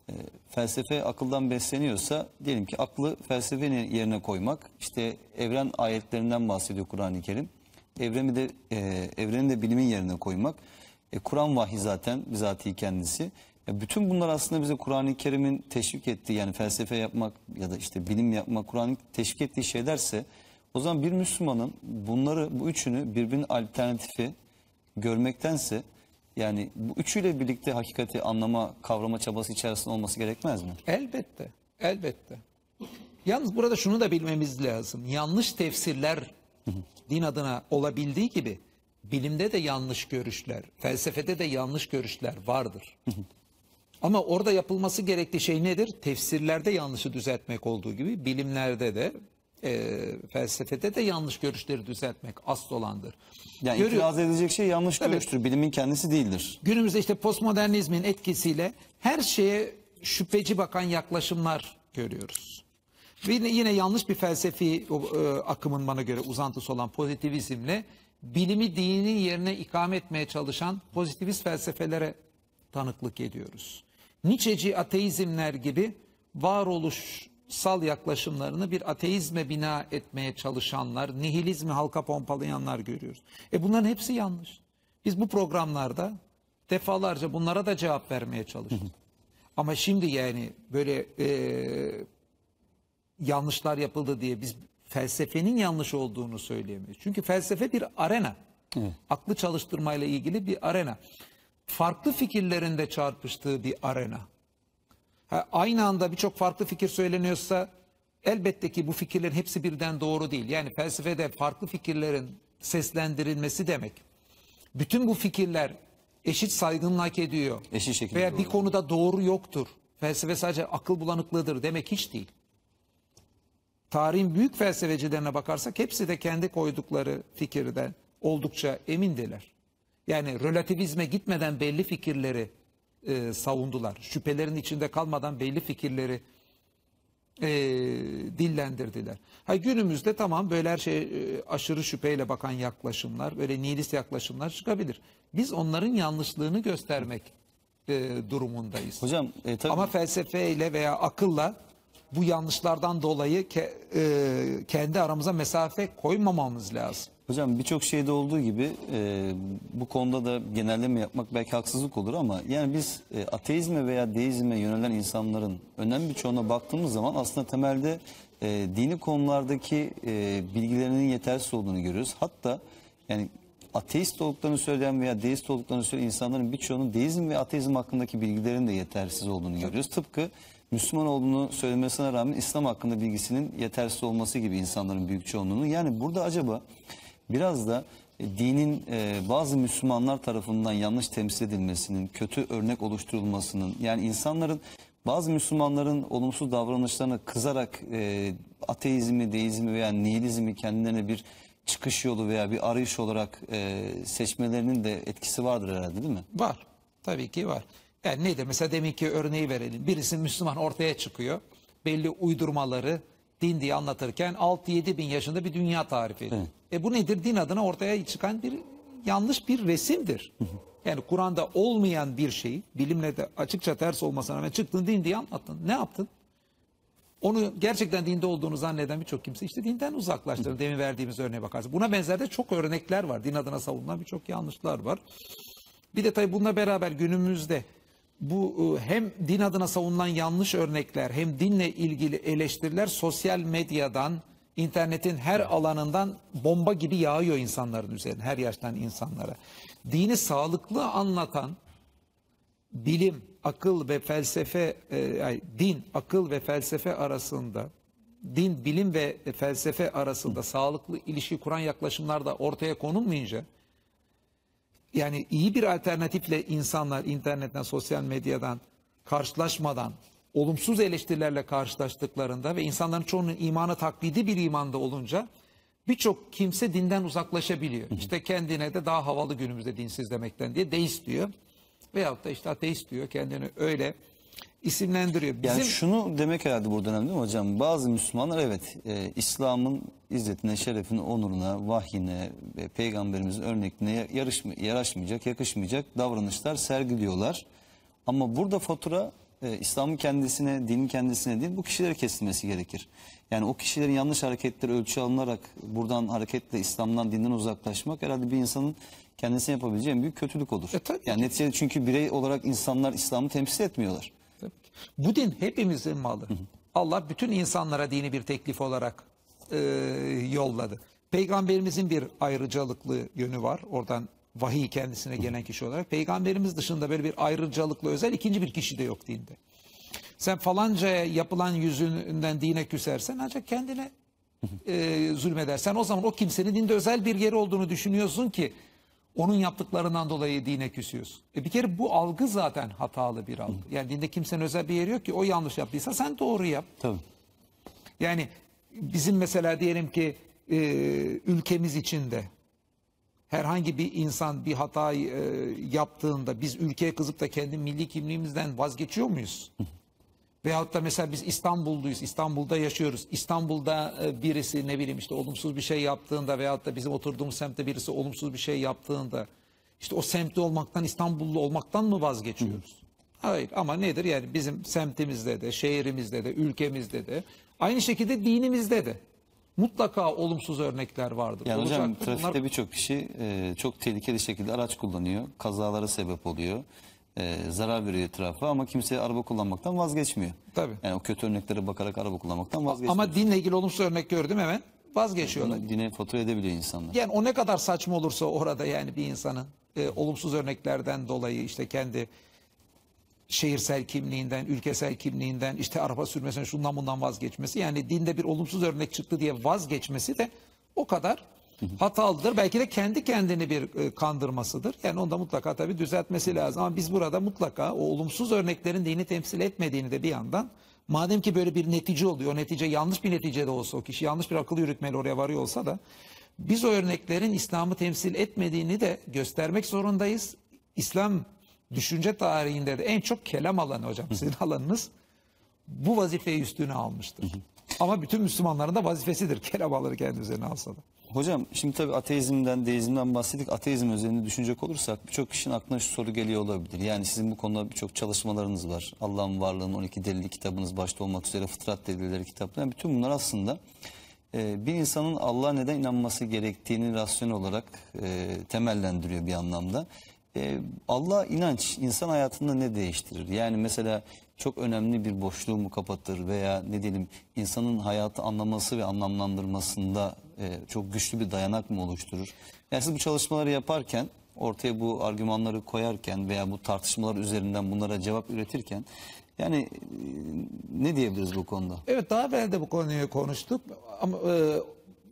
E, felsefe akıldan besleniyorsa diyelim ki aklı felsefenin yerine koymak işte evren ayetlerinden bahsediyor Kur'an-ı Kerim. Evreni de e, evreni de bilimin yerine koymak. E, Kur'an vahyi zaten bizatihi kendisi. Ya bütün bunlar aslında bize Kur'an-ı Kerim'in teşvik ettiği yani felsefe yapmak ya da işte bilim yapmak Kur'an'ın teşvik ettiği şeylerse o zaman bir Müslümanın bunları bu üçünü birbirinin alternatifi görmektense yani bu üçüyle birlikte hakikati anlama, kavrama çabası içerisinde olması gerekmez mi? Elbette, elbette. Yalnız burada şunu da bilmemiz lazım. Yanlış tefsirler din adına olabildiği gibi bilimde de yanlış görüşler, felsefede de yanlış görüşler vardır. Ama orada yapılması gerektiği şey nedir? Tefsirlerde yanlışı düzeltmek olduğu gibi bilimlerde de e, felsefede de yanlış görüşleri düzeltmek asıl olandır. Yani Görüyor- itiraz edilecek şey yanlış Tabii. görüştür. Bilimin kendisi değildir. Günümüzde işte postmodernizmin etkisiyle her şeye şüpheci bakan yaklaşımlar görüyoruz. Ve yine, yine yanlış bir felsefi o, e, akımın bana göre uzantısı olan pozitivizmle bilimi dinin yerine ikame etmeye çalışan pozitivist felsefelere tanıklık ediyoruz. Nietzscheci ateizmler gibi varoluşsal yaklaşımlarını bir ateizme bina etmeye çalışanlar, nihilizmi halka pompalayanlar görüyoruz. E bunların hepsi yanlış. Biz bu programlarda defalarca bunlara da cevap vermeye çalıştık. Ama şimdi yani böyle e, yanlışlar yapıldı diye biz felsefenin yanlış olduğunu söyleyemeyiz. Çünkü felsefe bir arena. Aklı çalıştırmayla ilgili bir arena. Farklı fikirlerin de çarpıştığı bir arena. Ha, aynı anda birçok farklı fikir söyleniyorsa elbette ki bu fikirlerin hepsi birden doğru değil. Yani felsefede farklı fikirlerin seslendirilmesi demek. Bütün bu fikirler eşit saygınlık hak ediyor. Eşit şekilde Veya bir doğru. konuda doğru yoktur. Felsefe sadece akıl bulanıklığıdır demek hiç değil. Tarihin büyük felsefecilerine bakarsak hepsi de kendi koydukları fikirden oldukça emindiler. Yani relativizme gitmeden belli fikirleri e, savundular. Şüphelerin içinde kalmadan belli fikirleri e, dillendirdiler. Ha, günümüzde tamam böyle her şey e, aşırı şüpheyle bakan yaklaşımlar, böyle nihilist yaklaşımlar çıkabilir. Biz onların yanlışlığını göstermek e, durumundayız. Hocam e, tabii Ama felsefeyle veya akılla bu yanlışlardan dolayı ke- e, kendi aramıza mesafe koymamamız lazım. Hocam birçok şeyde olduğu gibi e, bu konuda da genelleme yapmak belki haksızlık olur ama yani biz e, ateizme veya deizme yönelen insanların önemli bir çoğuna baktığımız zaman aslında temelde e, dini konulardaki e, bilgilerinin yetersiz olduğunu görüyoruz. Hatta yani ateist olduklarını söyleyen veya deist olduklarını söyleyen insanların birçoğunun deizm ve ateizm hakkındaki bilgilerinin de yetersiz olduğunu görüyoruz. Tıpkı Müslüman olduğunu söylemesine rağmen İslam hakkında bilgisinin yetersiz olması gibi insanların büyük çoğunluğunu. Yani burada acaba biraz da e, dinin e, bazı Müslümanlar tarafından yanlış temsil edilmesinin, kötü örnek oluşturulmasının, yani insanların bazı Müslümanların olumsuz davranışlarına kızarak e, ateizmi, deizmi veya nihilizmi kendilerine bir çıkış yolu veya bir arayış olarak e, seçmelerinin de etkisi vardır herhalde değil mi? Var. Tabii ki var. Yani nedir? Mesela deminki örneği verelim. Birisi Müslüman ortaya çıkıyor. Belli uydurmaları din diye anlatırken 6-7 bin yaşında bir dünya tarif ediyor. E bu nedir? Din adına ortaya çıkan bir yanlış bir resimdir. Yani Kur'an'da olmayan bir şeyi bilimle de açıkça ters olmasına rağmen çıktın din diye anlattın. Ne yaptın? Onu gerçekten dinde olduğunu zanneden birçok kimse işte dinden uzaklaştırır. Demin verdiğimiz örneğe bakarsın. Buna benzer de çok örnekler var. Din adına savunulan birçok yanlışlar var. Bir de tabii bununla beraber günümüzde bu e, hem din adına savunulan yanlış örnekler hem dinle ilgili eleştiriler sosyal medyadan, internetin her alanından bomba gibi yağıyor insanların üzerine, her yaştan insanlara. Dini sağlıklı anlatan bilim, akıl ve felsefe, e, din, akıl ve felsefe arasında, din, bilim ve felsefe arasında sağlıklı ilişki kuran yaklaşımlar da ortaya konulmayınca, yani iyi bir alternatifle insanlar internetten, sosyal medyadan karşılaşmadan, olumsuz eleştirilerle karşılaştıklarında ve insanların çoğunun imanı taklidi bir imanda olunca birçok kimse dinden uzaklaşabiliyor. İşte kendine de daha havalı günümüzde dinsiz demekten diye deist diyor. Veyahut da işte ateist diyor kendini öyle isimlendiriyor. Bizim Yani şunu demek herhalde burada önemli mi hocam? Bazı Müslümanlar evet e, İslam'ın izzetine, şerefine, onuruna, vahyine ve peygamberimizin örnekliğine yarışma, yaraşmayacak, yakışmayacak davranışlar sergiliyorlar. Ama burada fatura e, İslam'ın kendisine, dinin kendisine değil bu kişilere kesilmesi gerekir. Yani o kişilerin yanlış hareketleri ölçü alınarak buradan hareketle İslam'dan, dinden uzaklaşmak herhalde bir insanın kendisine yapabileceği en büyük kötülük olur. E, tabii yani neticede çünkü birey olarak insanlar İslam'ı temsil etmiyorlar. Tabii ki. Bu din hepimizin malı. Allah bütün insanlara dini bir teklif olarak e, yolladı. Peygamberimizin bir ayrıcalıklı yönü var. Oradan vahiy kendisine gelen kişi olarak. Peygamberimiz dışında böyle bir ayrıcalıklı özel ikinci bir kişi de yok dinde. Sen falancaya yapılan yüzünden dine küsersen ancak kendine e, zulmedersen o zaman o kimsenin dinde özel bir yeri olduğunu düşünüyorsun ki onun yaptıklarından dolayı dine küsüyorsun. E bir kere bu algı zaten hatalı bir algı. Yani dinde kimsenin özel bir yeri yok ki o yanlış yaptıysa sen doğru yap. Tabii. Yani bizim mesela diyelim ki e, ülkemiz içinde herhangi bir insan bir hata e, yaptığında biz ülkeye kızıp da kendi milli kimliğimizden vazgeçiyor muyuz? Veyahut da mesela biz İstanbulluyuz, İstanbul'da yaşıyoruz. İstanbul'da e, birisi ne bileyim işte olumsuz bir şey yaptığında veyahut da bizim oturduğumuz semtte birisi olumsuz bir şey yaptığında işte o semtte olmaktan, İstanbullu olmaktan mı vazgeçiyoruz? Hayır ama nedir yani bizim semtimizde de, şehrimizde de, ülkemizde de aynı şekilde dinimizde de mutlaka olumsuz örnekler vardır. Yani hocam Olacaktır. trafikte Bunlar- birçok kişi e, çok tehlikeli şekilde araç kullanıyor. Kazalara sebep oluyor. E, zarar veriyor etrafa ama kimse araba kullanmaktan vazgeçmiyor. Tabii. Yani o kötü örneklere bakarak araba kullanmaktan vazgeçmiyor. Ama dinle ilgili olumsuz örnek gördüm hemen vazgeçiyorlar. Bunu dine fatura edebiliyor insanlar. Yani o ne kadar saçma olursa orada yani bir insanın e, olumsuz örneklerden dolayı işte kendi şehirsel kimliğinden, ülkesel kimliğinden, işte araba sürmesinden şundan bundan vazgeçmesi. Yani dinde bir olumsuz örnek çıktı diye vazgeçmesi de o kadar hatalıdır. Belki de kendi kendini bir e, kandırmasıdır. Yani onu da mutlaka tabii düzeltmesi lazım. Ama biz burada mutlaka o olumsuz örneklerin dini temsil etmediğini de bir yandan madem ki böyle bir netice oluyor, o netice yanlış bir netice de olsa o kişi yanlış bir akıl yürütmeyle oraya varıyor olsa da biz o örneklerin İslam'ı temsil etmediğini de göstermek zorundayız. İslam düşünce tarihinde de en çok kelam alanı hocam sizin alanınız bu vazifeyi üstüne almıştır. Ama bütün Müslümanların da vazifesidir kelam alır kendi üzerine alsa da. Hocam şimdi tabii ateizmden, deizmden bahsettik. Ateizm üzerinde düşünecek olursak birçok kişinin aklına şu soru geliyor olabilir. Yani sizin bu konuda birçok çalışmalarınız var. Allah'ın varlığının 12 delili kitabınız başta olmak üzere fıtrat delilleri kitapları. Yani bütün bunlar aslında e, bir insanın Allah'a neden inanması gerektiğini rasyonel olarak e, temellendiriyor bir anlamda. E, Allah inanç insan hayatında ne değiştirir? Yani mesela çok önemli bir boşluğu mu kapatır veya ne diyelim insanın hayatı anlaması ve anlamlandırmasında e, çok güçlü bir dayanak mı oluşturur? Yani siz bu çalışmaları yaparken ortaya bu argümanları koyarken veya bu tartışmalar üzerinden bunlara cevap üretirken yani e, ne diyebiliriz bu konuda? Evet daha evvel de bu konuyu konuştuk ama e,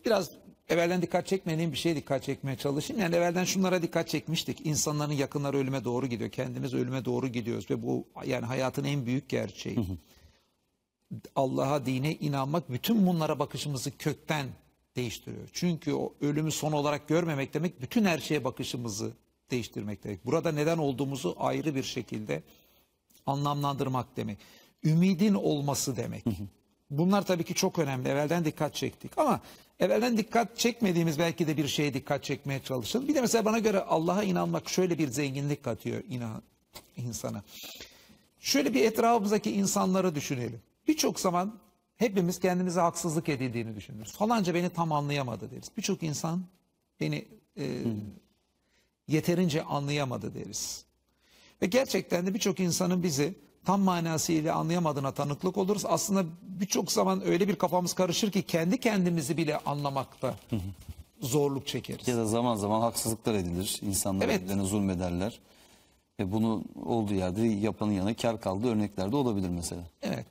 biraz evvelden dikkat çekmediğim bir şeye dikkat çekmeye çalışayım. Yani evvelden şunlara dikkat çekmiştik. İnsanların yakınları ölüme doğru gidiyor. Kendimiz ölüme doğru gidiyoruz ve bu yani hayatın en büyük gerçeği. Allah'a, dine inanmak bütün bunlara bakışımızı kökten değiştiriyor. Çünkü o ölümü son olarak görmemek demek bütün her şeye bakışımızı değiştirmek demek. Burada neden olduğumuzu ayrı bir şekilde anlamlandırmak demek. Ümidin olması demek. Bunlar tabii ki çok önemli. Evvelden dikkat çektik ama evvelden dikkat çekmediğimiz belki de bir şeye dikkat çekmeye çalışalım. Bir de mesela bana göre Allah'a inanmak şöyle bir zenginlik katıyor inan insana. Şöyle bir etrafımızdaki insanları düşünelim. Birçok zaman hepimiz kendimize haksızlık edildiğini düşünürüz. Falanca beni tam anlayamadı deriz. Birçok insan beni e, yeterince anlayamadı deriz. Ve gerçekten de birçok insanın bizi tam manasıyla anlayamadığına tanıklık oluruz. Aslında birçok zaman öyle bir kafamız karışır ki kendi kendimizi bile anlamakta zorluk çekeriz. Ya da zaman zaman haksızlıklar edilir. İnsanlar Evet. birbirlerine zulmederler. Ve bunu olduğu yerde yapanın yanına kar kaldığı örnekler de olabilir mesela. Evet.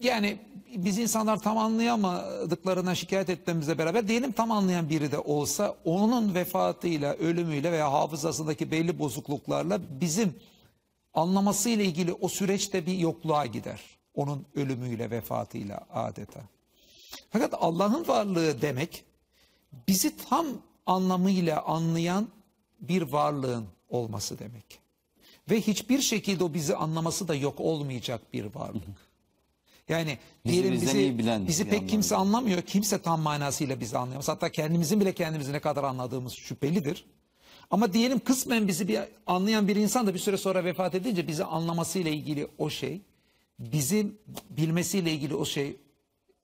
Yani biz insanlar tam anlayamadıklarına şikayet etmemizle beraber diyelim tam anlayan biri de olsa onun vefatıyla, ölümüyle veya hafızasındaki belli bozukluklarla bizim anlamasıyla ilgili o süreçte bir yokluğa gider. Onun ölümüyle, vefatıyla adeta. Fakat Allah'ın varlığı demek bizi tam anlamıyla anlayan bir varlığın olması demek. Ve hiçbir şekilde o bizi anlaması da yok olmayacak bir varlık. Yani Bizi diyelim bizi, iyi bilen bizi pek anlamda. kimse anlamıyor. Kimse tam manasıyla bizi anlayamaz. Hatta kendimizin bile kendimizi ne kadar anladığımız şüphelidir. Ama diyelim kısmen bizi bir anlayan bir insan da bir süre sonra vefat edince bizi anlamasıyla ilgili o şey, bizi bilmesiyle ilgili o şey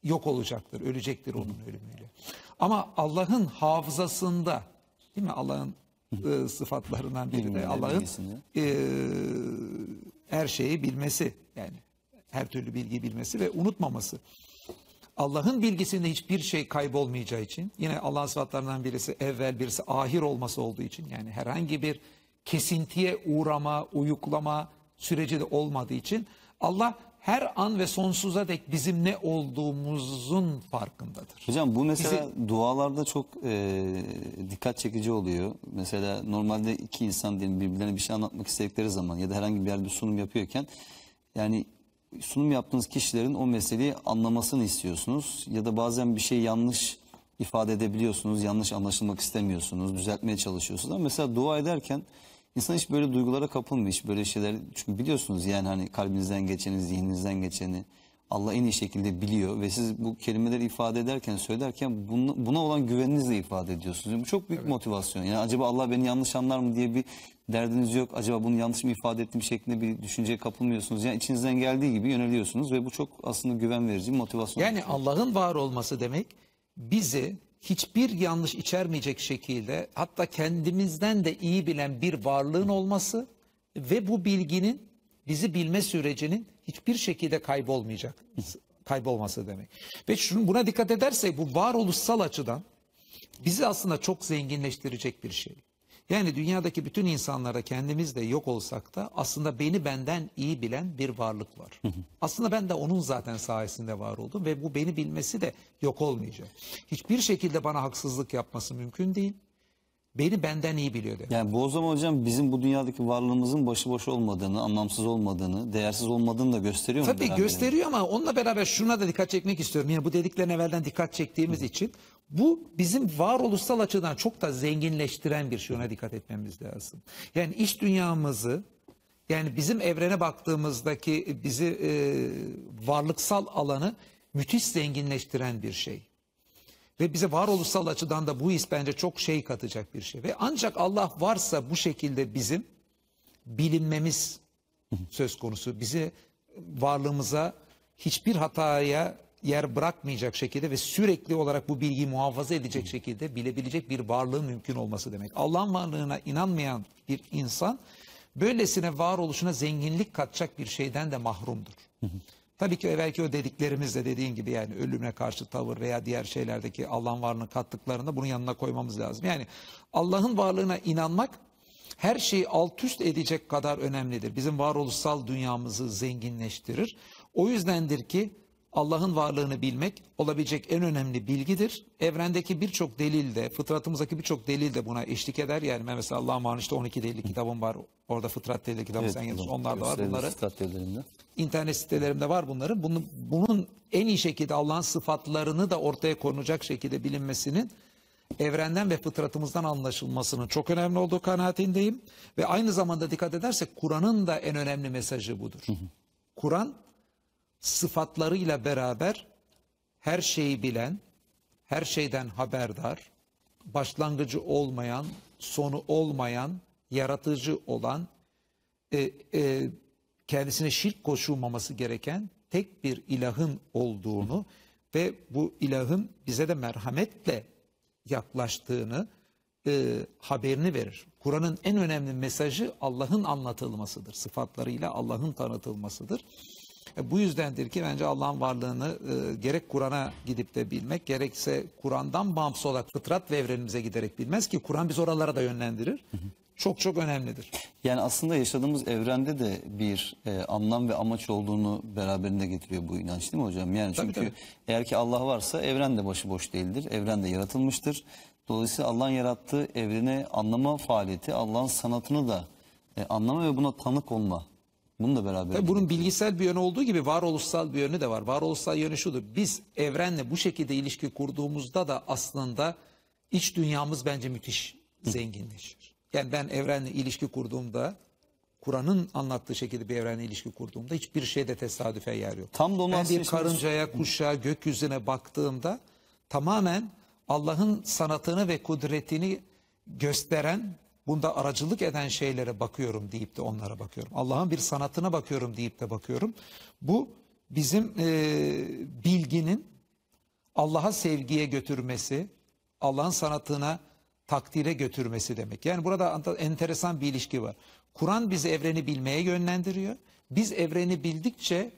yok olacaktır, ölecektir onun ölümüyle. Ama Allah'ın hafızasında, değil mi? Allah'ın e, sıfatlarından biri de Allah'ın e, her şeyi bilmesi yani her türlü bilgiyi bilmesi ve unutmaması. Allah'ın bilgisinde hiçbir şey kaybolmayacağı için yine Allah'ın sıfatlarından birisi evvel birisi ahir olması olduğu için yani herhangi bir kesintiye uğrama, uyuklama süreci de olmadığı için Allah her an ve sonsuza dek bizim ne olduğumuzun farkındadır. Hocam bu mesela dualarda çok e, dikkat çekici oluyor. Mesela normalde iki insan diyelim birbirlerine bir şey anlatmak istedikleri zaman ya da herhangi bir yerde sunum yapıyorken yani sunum yaptığınız kişilerin o meseleyi anlamasını istiyorsunuz ya da bazen bir şey yanlış ifade edebiliyorsunuz, yanlış anlaşılmak istemiyorsunuz, düzeltmeye çalışıyorsunuz ama mesela dua ederken insan hiç böyle duygulara kapılmıyor, hiç böyle şeyler. Çünkü biliyorsunuz yani hani kalbinizden geçeni, zihninizden geçeni Allah en iyi şekilde biliyor ve siz bu kelimeleri ifade ederken, söylerken buna, buna olan güveninizle ifade ediyorsunuz. Bu çok büyük motivasyon. Yani acaba Allah beni yanlış anlar mı diye bir derdiniz yok. Acaba bunu yanlış mı ifade ettiğim şeklinde bir düşünceye kapılmıyorsunuz. Yani içinizden geldiği gibi yöneliyorsunuz ve bu çok aslında güven verici bir motivasyon. Yani Allah'ın var olması demek bizi hiçbir yanlış içermeyecek şekilde hatta kendimizden de iyi bilen bir varlığın olması ve bu bilginin bizi bilme sürecinin hiçbir şekilde kaybolmayacak kaybolması demek. Ve şunu buna dikkat edersek bu varoluşsal açıdan bizi aslında çok zenginleştirecek bir şey. Yani dünyadaki bütün insanlara kendimiz de yok olsak da aslında beni benden iyi bilen bir varlık var. Aslında ben de onun zaten sayesinde var oldum ve bu beni bilmesi de yok olmayacak. Hiçbir şekilde bana haksızlık yapması mümkün değil. Beni benden iyi biliyor demek. Yani bu o zaman hocam bizim bu dünyadaki varlığımızın başıboş olmadığını, anlamsız olmadığını, değersiz olmadığını da gösteriyor mu? Tabii beraberinde? gösteriyor ama onunla beraber şuna da dikkat çekmek istiyorum. Yine bu dediklerine evvelden dikkat çektiğimiz için bu bizim varoluşsal açıdan çok da zenginleştiren bir şey. Ona dikkat etmemiz lazım. Yani iş dünyamızı yani bizim evrene baktığımızdaki bizi e, varlıksal alanı müthiş zenginleştiren bir şey. Ve bize varoluşsal açıdan da bu his bence çok şey katacak bir şey. Ve ancak Allah varsa bu şekilde bizim bilinmemiz söz konusu. Bizi varlığımıza hiçbir hataya yer bırakmayacak şekilde ve sürekli olarak bu bilgiyi muhafaza edecek şekilde bilebilecek bir varlığın mümkün olması demek. Allah'ın varlığına inanmayan bir insan böylesine varoluşuna zenginlik katacak bir şeyden de mahrumdur. Tabii ki belki o dediklerimizle dediğin gibi yani ölüme karşı tavır veya diğer şeylerdeki Allah'ın varlığını kattıklarında bunun yanına koymamız lazım. Yani Allah'ın varlığına inanmak her şeyi alt üst edecek kadar önemlidir. Bizim varoluşsal dünyamızı zenginleştirir. O yüzdendir ki Allah'ın varlığını bilmek olabilecek en önemli bilgidir. Evrendeki birçok delil de, fıtratımızdaki birçok delil de buna eşlik eder. Yani mesela Allah'ın varlığı işte 12 delil kitabım var. Orada fıtrat delili kitabı Evet, sen yazıyorsun. Onlar da var bunları. İnternet sitelerimde var bunların. Bunun, bunun en iyi şekilde Allah'ın sıfatlarını da ortaya konacak şekilde bilinmesinin evrenden ve fıtratımızdan anlaşılmasının çok önemli olduğu kanaatindeyim. Ve aynı zamanda dikkat edersek Kur'an'ın da en önemli mesajı budur. Kur'an sıfatlarıyla beraber her şeyi bilen, her şeyden haberdar, başlangıcı olmayan, sonu olmayan, yaratıcı olan, e, e, kendisine şirk koşulmaması gereken tek bir ilahın olduğunu ve bu ilahın bize de merhametle yaklaştığını e, haberini verir. Kur'an'ın en önemli mesajı Allah'ın anlatılmasıdır. Sıfatlarıyla Allah'ın tanıtılmasıdır. E, bu yüzdendir ki bence Allah'ın varlığını e, gerek Kur'an'a gidip de bilmek gerekse Kur'an'dan bağımsız olarak fıtrat ve evrenimize giderek bilmez ki Kur'an biz oralara da yönlendirir. Çok çok önemlidir. Yani aslında yaşadığımız evrende de bir e, anlam ve amaç olduğunu beraberinde getiriyor bu inanç değil mi hocam? Yani çünkü tabii. eğer ki Allah varsa evren de başıboş değildir. Evren de yaratılmıştır. Dolayısıyla Allah'ın yarattığı evreni anlama faaliyeti Allah'ın sanatını da e, anlama ve buna tanık olma. Bunu da beraber. Tabii bunun bilgisel bir yönü olduğu gibi varoluşsal bir yönü de var. Varoluşsal yönü şudur. Biz evrenle bu şekilde ilişki kurduğumuzda da aslında iç dünyamız bence müthiş zenginleşir. Yani ben evrenle ilişki kurduğumda Kur'an'ın anlattığı şekilde bir evrenle ilişki kurduğumda hiçbir şeyde tesadüfe yer yok. Tam da onu ben bir karıncaya, kuşa, gökyüzüne baktığımda tamamen Allah'ın sanatını ve kudretini gösteren, bunda aracılık eden şeylere bakıyorum deyip de onlara bakıyorum. Allah'ın bir sanatına bakıyorum deyip de bakıyorum. Bu bizim eee, bilginin Allah'a sevgiye götürmesi, Allah'ın sanatına takdire götürmesi demek. Yani burada enteresan bir ilişki var. Kur'an bizi evreni bilmeye yönlendiriyor. Biz evreni bildikçe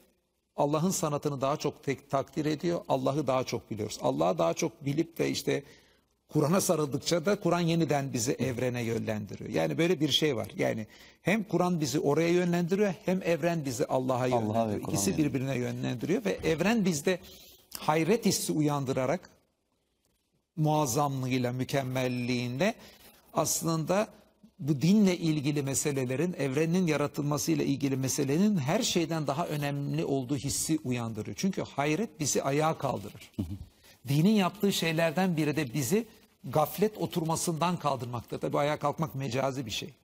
Allah'ın sanatını daha çok tek takdir ediyor. Allah'ı daha çok biliyoruz. Allah'ı daha çok bilip de işte Kur'an'a sarıldıkça da Kur'an yeniden bizi evrene yönlendiriyor. Yani böyle bir şey var. Yani hem Kur'an bizi oraya yönlendiriyor hem evren bizi Allah'a yönlendiriyor. Kur'an'a İkisi birbirine yönlendiriyor ve evren bizde hayret hissi uyandırarak muazzamlığıyla, mükemmelliğinde aslında bu dinle ilgili meselelerin, evrenin yaratılmasıyla ilgili meselenin her şeyden daha önemli olduğu hissi uyandırıyor. Çünkü hayret bizi ayağa kaldırır. Dinin yaptığı şeylerden biri de bizi gaflet oturmasından kaldırmakta. Tabi ayağa kalkmak mecazi bir şey.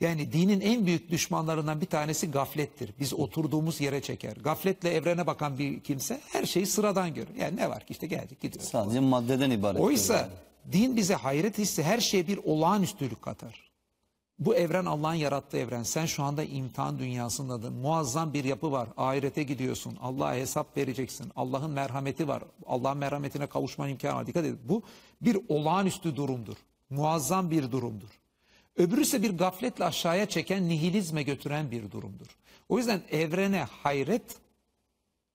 Yani dinin en büyük düşmanlarından bir tanesi gaflettir. Biz oturduğumuz yere çeker. Gafletle evrene bakan bir kimse her şeyi sıradan görür. Yani ne var ki işte geldik gidiyoruz. Sadece maddeden ibaret. Oysa din bize hayret hissi her şeye bir olağanüstülük katar. Bu evren Allah'ın yarattığı evren. Sen şu anda imtihan dünyasındasın. Muazzam bir yapı var. Ahirete gidiyorsun. Allah'a hesap vereceksin. Allah'ın merhameti var. Allah'ın merhametine kavuşman imkanı var. Dikkat edin. Bu bir olağanüstü durumdur. Muazzam bir durumdur. Öbürü ise bir gafletle aşağıya çeken nihilizme götüren bir durumdur. O yüzden evrene hayret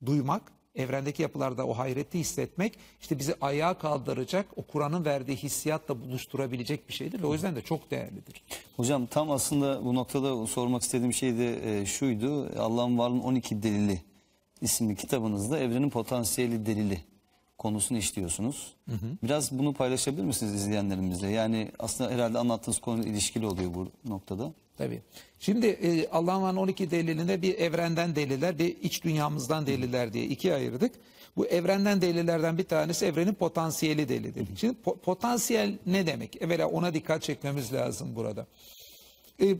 duymak, evrendeki yapılarda o hayreti hissetmek işte bizi ayağa kaldıracak, o Kur'an'ın verdiği hissiyatla buluşturabilecek bir şeydir ve o yüzden de çok değerlidir. Hocam tam aslında bu noktada sormak istediğim şey de e, şuydu. Allah'ın varlığının 12 delili isimli kitabınızda evrenin potansiyeli delili konusunu işliyorsunuz. Biraz bunu paylaşabilir misiniz izleyenlerimizle? Yani aslında herhalde anlattığınız konuyla ilişkili oluyor bu noktada. Tabii. Şimdi e, Allah'ın var 12 delilinde bir evrenden deliller, bir iç dünyamızdan deliller diye ikiye ayırdık. Bu evrenden delillerden bir tanesi evrenin potansiyeli delili. Şimdi po- potansiyel ne demek? Evvela ona dikkat çekmemiz lazım burada. E,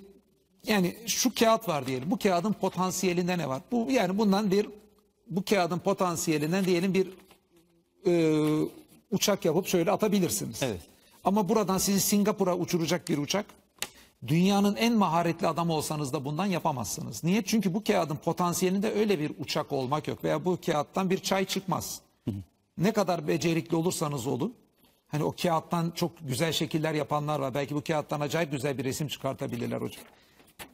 yani şu kağıt var diyelim. Bu kağıdın potansiyelinde ne var? Bu yani bundan bir bu kağıdın potansiyelinden diyelim bir e, uçak yapıp şöyle atabilirsiniz. Evet. Ama buradan sizi Singapur'a uçuracak bir uçak dünyanın en maharetli adamı olsanız da bundan yapamazsınız. Niye? Çünkü bu kağıdın potansiyelinde öyle bir uçak olmak yok veya bu kağıttan bir çay çıkmaz. Ne kadar becerikli olursanız olun. Hani o kağıttan çok güzel şekiller yapanlar var. Belki bu kağıttan acayip güzel bir resim çıkartabilirler hocam.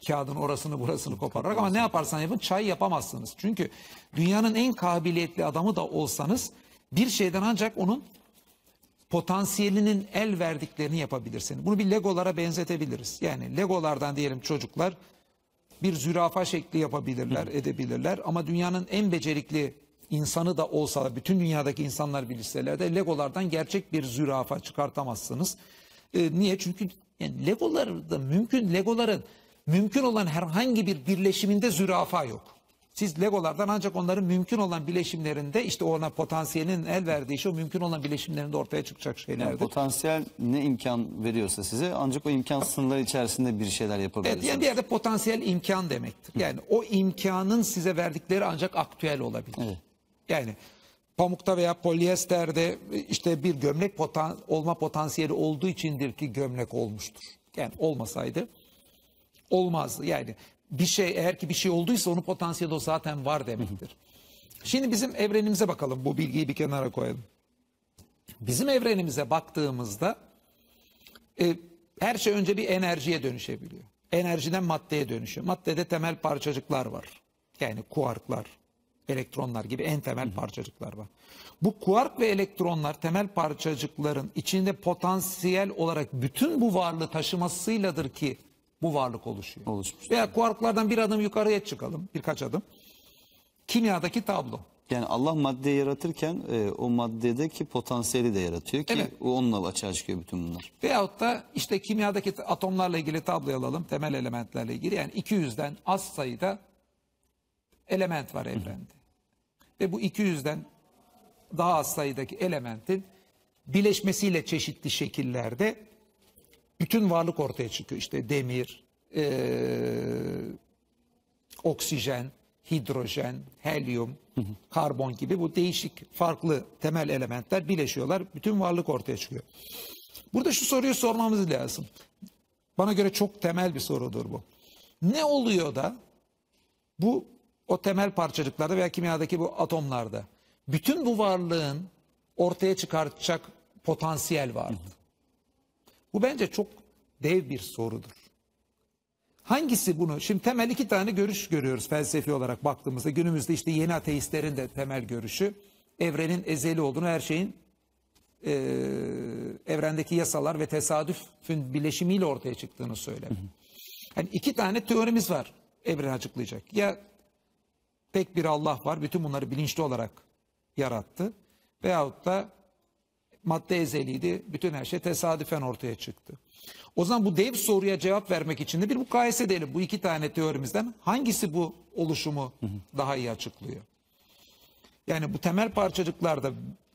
Kağıdın orasını burasını kopararak ama ne yaparsan yapın çay yapamazsınız. Çünkü dünyanın en kabiliyetli adamı da olsanız bir şeyden ancak onun potansiyelinin el verdiklerini yapabilirsiniz. Bunu bir legolara benzetebiliriz. Yani legolardan diyelim çocuklar bir zürafa şekli yapabilirler, edebilirler ama dünyanın en becerikli insanı da olsa bütün dünyadaki insanlar bilseler de legolardan gerçek bir zürafa çıkartamazsınız. Ee, niye? Çünkü yani legolar da mümkün legoların mümkün olan herhangi bir birleşiminde zürafa yok. Siz Legolardan ancak onların mümkün olan bileşimlerinde işte ona potansiyelin el verdiği şey o mümkün olan bileşimlerinde ortaya çıkacak Yani şeylerdir. potansiyel ne imkan veriyorsa size ancak o imkan sınırları içerisinde bir şeyler Evet, yapabilirsiniz. yani bir yerde potansiyel imkan demektir. Yani o imkanın size verdikleri ancak aktüel olabilir. Evet. Yani pamukta veya polyesterde işte bir gömlek potan, olma potansiyeli olduğu içindir ki gömlek olmuştur. Yani olmasaydı olmazdı. Yani bir şey eğer ki bir şey olduysa onun potansiyeli o zaten var demektir. Şimdi bizim evrenimize bakalım. Bu bilgiyi bir kenara koyalım. Bizim evrenimize baktığımızda e, her şey önce bir enerjiye dönüşebiliyor. Enerjiden maddeye dönüşüyor. Maddede temel parçacıklar var. Yani kuarklar, elektronlar gibi en temel parçacıklar var. Bu kuark ve elektronlar temel parçacıkların içinde potansiyel olarak bütün bu varlığı taşımasıyladır ki bu varlık oluşuyor. Oluşmuş. Veya kuarklardan bir adım yukarıya çıkalım, birkaç adım. Kimyadaki tablo. Yani Allah maddeyi yaratırken e, o maddedeki potansiyeli de yaratıyor ki Evet. o onunla açığa çıkıyor bütün bunlar. Veyahut da işte kimyadaki atomlarla ilgili tabloyu alalım. Temel elementlerle ilgili. Yani 200'den az sayıda element var evrende. Ve bu 200'den daha az sayıdaki elementin bileşmesiyle çeşitli şekillerde bütün varlık ortaya çıkıyor. İşte demir, eee, oksijen, hidrojen, helyum, karbon gibi bu değişik farklı temel elementler bileşiyorlar. Bütün varlık ortaya çıkıyor. Burada şu soruyu sormamız lazım. Bana göre çok temel bir sorudur bu. Ne oluyor da bu o temel parçacıklarda veya kimyadaki bu atomlarda bütün bu varlığın ortaya çıkartacak potansiyel vardı. Bu bence çok dev bir sorudur. Hangisi bunu? Şimdi temel iki tane görüş görüyoruz felsefi olarak baktığımızda. Günümüzde işte yeni ateistlerin de temel görüşü evrenin ezeli olduğunu, her şeyin e, evrendeki yasalar ve tesadüfün bileşimiyle ortaya çıktığını söyler. Yani iki tane teorimiz var evreni açıklayacak. Ya tek bir Allah var, bütün bunları bilinçli olarak yarattı. Veyahut da madde ezeliydi, bütün her şey tesadüfen ortaya çıktı. O zaman bu dev soruya cevap vermek için de bir mukayese edelim. Bu iki tane teorimizden hangisi bu oluşumu daha iyi açıklıyor? Yani bu temel parçacıklarda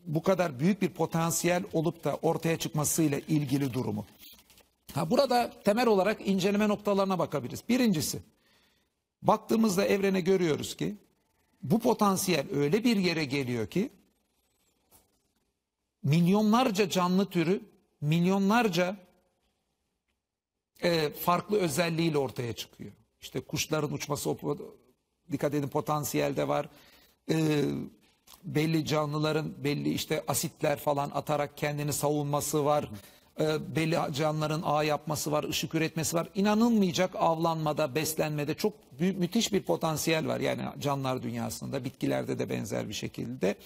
bu kadar büyük bir potansiyel olup da ortaya çıkmasıyla ilgili durumu. Ha, burada temel olarak inceleme noktalarına bakabiliriz. Birincisi, baktığımızda evrene görüyoruz ki bu potansiyel öyle bir yere geliyor ki milyonlarca canlı türü, milyonlarca e, farklı özelliğiyle ortaya çıkıyor. İşte kuşların uçması, dikkat edin potansiyelde var. E, belli canlıların belli işte asitler falan atarak kendini savunması var. E, belli canlıların ağ yapması var, ışık üretmesi var. İnanılmayacak avlanmada, beslenmede çok büyük, müthiş bir potansiyel var. Yani canlılar dünyasında, bitkilerde de benzer bir şekilde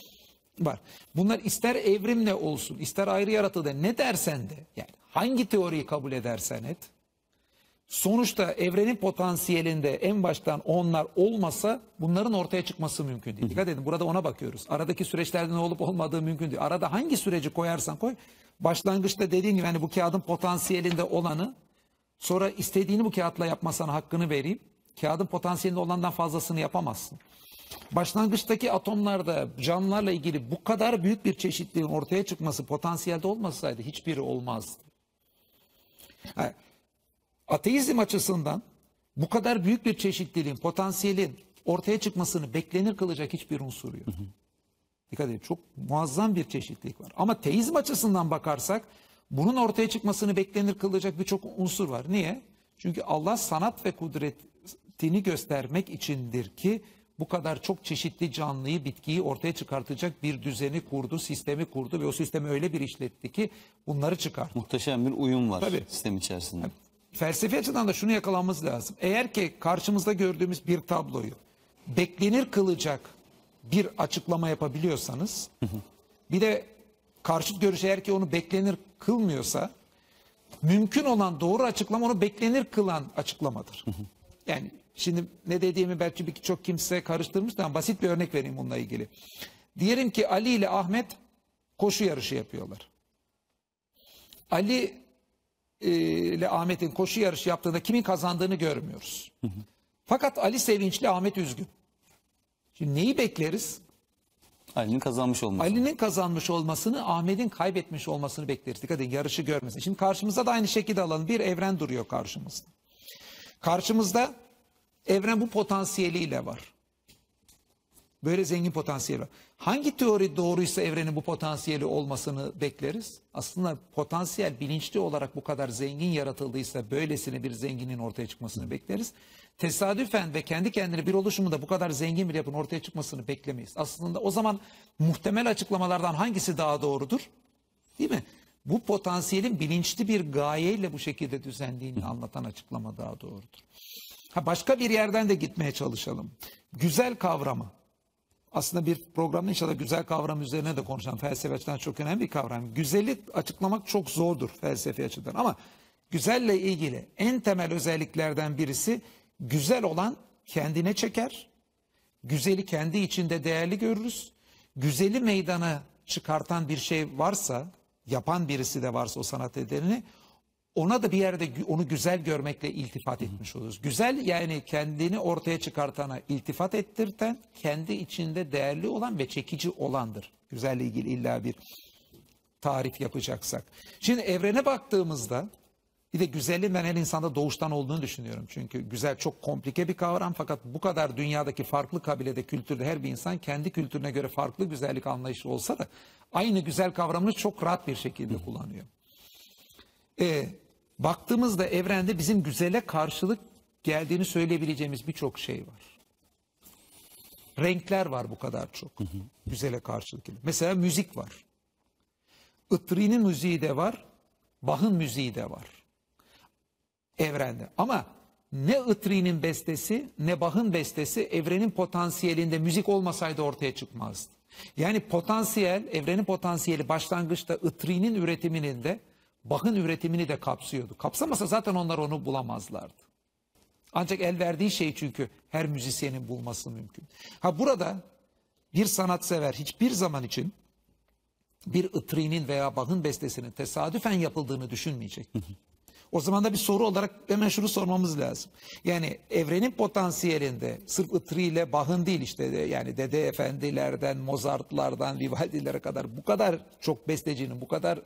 var. Bunlar ister evrimle olsun, ister ayrı yaratıldı ne dersen de, yani hangi teoriyi kabul edersen et, sonuçta evrenin potansiyelinde en baştan onlar olmasa bunların ortaya çıkması mümkün değil. Dikkat edin burada ona bakıyoruz. Aradaki süreçlerde ne olup olmadığı mümkün değil. Arada hangi süreci koyarsan koy, başlangıçta dediğin gibi hani bu kağıdın potansiyelinde olanı sonra istediğini bu kağıtla yapmasana hakkını vereyim. Kağıdın potansiyelinde olandan fazlasını yapamazsın. Başlangıçtaki atomlarda canlılarla ilgili bu kadar büyük bir çeşitliliğin ortaya çıkması potansiyelde olmasaydı hiçbiri olmazdı. Ha, ateizm açısından bu kadar büyük bir çeşitliliğin, potansiyelin ortaya çıkmasını beklenir kılacak hiçbir unsur yok. Dikkat edin çok muazzam bir çeşitlilik var. Ama teizm açısından bakarsak bunun ortaya çıkmasını beklenir kılacak birçok unsur var. Niye? Çünkü Allah sanat ve kudretini göstermek içindir ki bu kadar çok çeşitli canlıyı, bitkiyi ortaya çıkartacak bir düzeni kurdu, sistemi kurdu ve o sistemi öyle bir işletti ki bunları çıkarttı. Muhteşem bir uyum var Tabii. sistem içerisinde. Felsefi açıdan da şunu yakalamamız lazım. Eğer ki karşımızda gördüğümüz bir tabloyu beklenir kılacak bir açıklama yapabiliyorsanız bir de karşıt görüş eğer ki onu beklenir kılmıyorsa mümkün olan doğru açıklama onu beklenir kılan açıklamadır. Yani şimdi ne dediğimi belki birçok kimse karıştırmıştır ama basit bir örnek vereyim bununla ilgili. Diyelim ki Ali ile Ahmet koşu yarışı yapıyorlar. Ali e, ile Ahmet'in koşu yarışı yaptığında kimin kazandığını görmüyoruz. Fakat Ali sevinçli, Ahmet üzgün. Şimdi neyi bekleriz? Ali'nin kazanmış olması. Ali'nin kazanmış olmasını, Ahmet'in kaybetmiş olmasını bekleriz. Dikkat edin yarışı görmesin. Şimdi karşımızda da aynı şekilde alalım. Bir evren duruyor karşımızda. Karşımızda evren bu potansiyeliyle var. Böyle zengin potansiyeli var. Hangi teori doğruysa evrenin bu potansiyeli olmasını bekleriz? Aslında potansiyel bilinçli olarak bu kadar zengin yaratıldıysa böylesine bir zenginin ortaya çıkmasını bekleriz. Tesadüfen ve kendi kendine bir oluşumunda bu kadar zengin bir yapının ortaya çıkmasını beklemeyiz. Aslında o zaman muhtemel açıklamalardan hangisi daha doğrudur? Değil mi? Bu potansiyelin bilinçli bir gayeyle bu şekilde düzenliğini anlatan açıklama daha doğrudur. Ha başka bir yerden de gitmeye çalışalım. Güzel kavramı. Aslında bir programda inşallah güzel kavram üzerine de konuşalım. Felsefe açıdan çok önemli bir kavram. Güzeli açıklamak çok zordur felsefi açıdan ama güzelle ilgili en temel özelliklerden birisi güzel olan kendine çeker. Güzeli kendi içinde değerli görürüz. Güzeli meydana çıkartan bir şey varsa, yapan birisi de varsa o sanat ederini ona da bir yerde onu güzel görmekle iltifat etmiş oluruz. Güzel yani kendini ortaya çıkartana iltifat ettirten, kendi içinde değerli olan ve çekici olandır. Güzelle ilgili illa bir tarif yapacaksak. Şimdi evrene baktığımızda bir de güzelliğin ben her insanda doğuştan olduğunu düşünüyorum. Çünkü güzel çok komplike bir kavram fakat bu kadar dünyadaki farklı kabilede, kültürde her bir insan kendi kültürüne göre farklı güzellik anlayışı olsa da aynı güzel kavramını çok rahat bir şekilde kullanıyor. Ee, baktığımızda evrende bizim güzele karşılık geldiğini söyleyebileceğimiz birçok şey var. Renkler var bu kadar çok. Güzele karşılık. Mesela müzik var. Itri'nin müziği de var. Bach'ın müziği de var. Evrende. Ama ne Itri'nin bestesi ne Bach'ın bestesi evrenin potansiyelinde müzik olmasaydı ortaya çıkmazdı. Yani potansiyel, evrenin potansiyeli başlangıçta Itri'nin üretiminin de Bach'ın üretimini de kapsıyordu. Kapsamasa zaten onlar onu bulamazlardı. Ancak el verdiği şey çünkü her müzisyenin bulması mümkün. Ha burada bir sanatsever hiçbir zaman için bir Itri'nin veya Bach'ın bestesinin tesadüfen yapıldığını düşünmeyecek. O zaman da bir soru olarak hemen şunu sormamız lazım. Yani evrenin potansiyelinde sırf Itri ile Bach'ın değil işte de- yani Dede Efendilerden, Mozart'lardan, Vivaldi'lere kadar bu kadar çok bestecinin bu kadar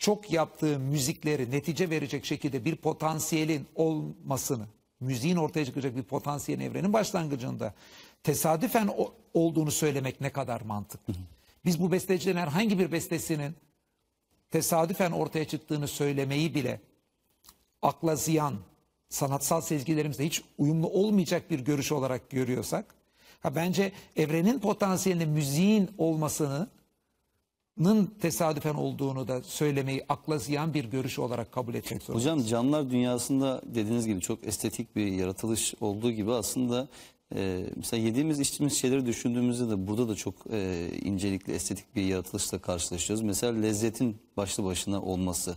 çok yaptığı müzikleri netice verecek şekilde bir potansiyelin olmasını, müziğin ortaya çıkacak bir potansiyelin evrenin başlangıcında tesadüfen olduğunu söylemek ne kadar mantıklı. Biz bu bestecilerin herhangi bir bestesinin tesadüfen ortaya çıktığını söylemeyi bile akla ziyan, sanatsal sezgilerimizle hiç uyumlu olmayacak bir görüş olarak görüyorsak, ha bence evrenin potansiyelinde müziğin olmasını nın tesadüfen olduğunu da söylemeyi akla ziyan bir görüş olarak kabul etmek zorundayız. Hocam canlılar dünyasında dediğiniz gibi çok estetik bir yaratılış olduğu gibi aslında e, mesela yediğimiz içtiğimiz şeyleri düşündüğümüzde de burada da çok e, incelikli estetik bir yaratılışla karşılaşıyoruz. Mesela lezzetin başlı başına olması.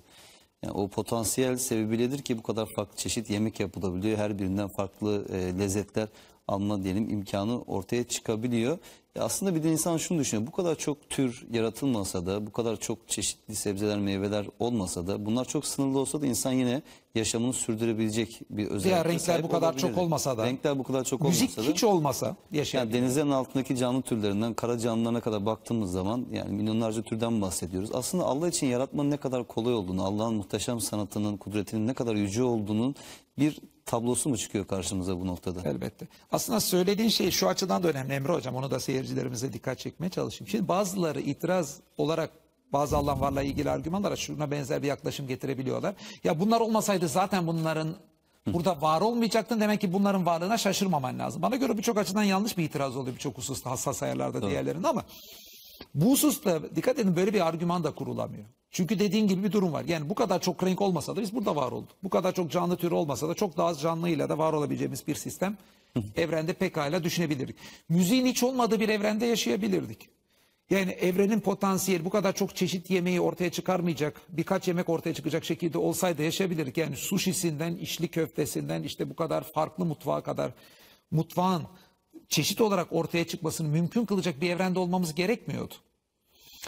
Yani o potansiyel sebebiyledir ki bu kadar farklı çeşit yemek yapılabiliyor. Her birinden farklı e, lezzetler alma diyelim imkanı ortaya çıkabiliyor. E aslında bir de insan şunu düşünüyor. Bu kadar çok tür yaratılmasa da, bu kadar çok çeşitli sebzeler, meyveler olmasa da, bunlar çok sınırlı olsa da insan yine yaşamını sürdürebilecek bir özelliğe renkler sahip bu kadar olabilirdi. çok olmasa da, Renkler bu kadar çok Müzik olmasa da. hiç olmasa Yani yaşayabiliriz. denizlerin altındaki canlı türlerinden kara canlılarına kadar baktığımız zaman yani milyonlarca türden bahsediyoruz. Aslında Allah için yaratmanın ne kadar kolay olduğunu, Allah'ın muhteşem sanatının, kudretinin ne kadar yüce olduğunun bir tablosu mu çıkıyor karşımıza bu noktada? Elbette. Aslında söylediğin şey şu açıdan da önemli Emre Hocam. Onu da seyircilerimize dikkat çekmeye çalışayım. Şimdi bazıları itiraz olarak bazı Allah varlığa ilgili argümanlara şuna benzer bir yaklaşım getirebiliyorlar. Ya bunlar olmasaydı zaten bunların burada var olmayacaktın. Demek ki bunların varlığına şaşırmaman lazım. Bana göre birçok açıdan yanlış bir itiraz oluyor birçok hususta hassas ayarlarda diğerlerinde ama bu hususta dikkat edin böyle bir argüman da kurulamıyor. Çünkü dediğin gibi bir durum var. Yani bu kadar çok renk olmasa da biz burada var olduk. Bu kadar çok canlı türü olmasa da çok daha az canlıyla da var olabileceğimiz bir sistem evrende pekala düşünebilirdik. Müziğin hiç olmadığı bir evrende yaşayabilirdik. Yani evrenin potansiyeli bu kadar çok çeşit yemeği ortaya çıkarmayacak, birkaç yemek ortaya çıkacak şekilde olsaydı yaşayabilirdik. Yani sushisinden, içli köftesinden işte bu kadar farklı mutfağa kadar mutfağın çeşit olarak ortaya çıkmasını mümkün kılacak bir evrende olmamız gerekmiyordu.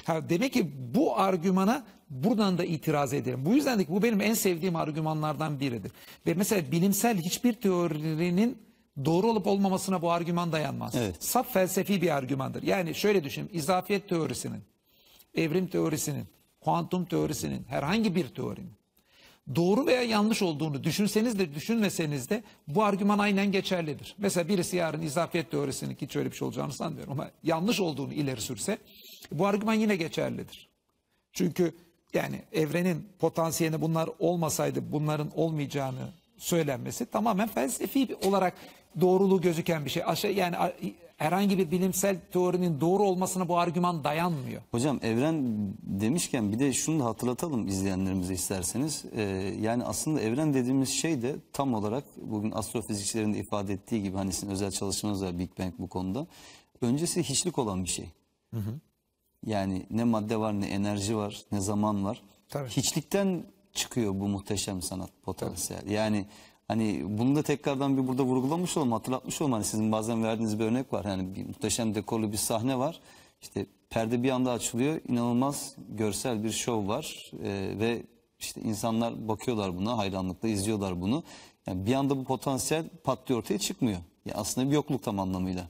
Ha, demek ki bu argümana buradan da itiraz ederim. Bu yüzden de bu benim en sevdiğim argümanlardan biridir. Ve mesela bilimsel hiçbir teorinin Doğru olup olmamasına bu argüman dayanmaz. Evet. Saf felsefi bir argümandır. Yani şöyle düşünün. izafiyet teorisinin, evrim teorisinin, kuantum teorisinin, herhangi bir teorinin doğru veya yanlış olduğunu düşünseniz de düşünmeseniz de bu argüman aynen geçerlidir. Mesela birisi yarın izafiyet teorisinin hiç öyle bir şey olacağını sanmıyorum ama yanlış olduğunu ileri sürse bu argüman yine geçerlidir. Çünkü yani evrenin potansiyeli bunlar olmasaydı bunların olmayacağını söylenmesi tamamen felsefi olarak doğruluğu gözüken bir şey. Aşağı yani herhangi bir bilimsel teorinin doğru olmasına bu argüman dayanmıyor. Hocam evren demişken bir de şunu da hatırlatalım izleyenlerimize isterseniz. Ee, yani aslında evren dediğimiz şey de tam olarak bugün astrofizikçilerin de ifade ettiği gibi hani sizin özel çalışmanız var Big Bang bu konuda. Öncesi hiçlik olan bir şey. Yani ne madde var ne enerji var ne zaman var. Tabii. Hiçlikten çıkıyor bu muhteşem sanat potansiyel. Yani hani bunu da tekrardan bir burada vurgulamış olalım, hatırlatmış olalım. Hani sizin bazen verdiğiniz bir örnek var. Yani bir muhteşem dekorlu bir sahne var. İşte perde bir anda açılıyor. İnanılmaz görsel bir şov var. Ee, ve işte insanlar bakıyorlar buna hayranlıkla izliyorlar bunu. Yani bir anda bu potansiyel patlıyor ortaya çıkmıyor. Ya aslında bir yokluk tam anlamıyla.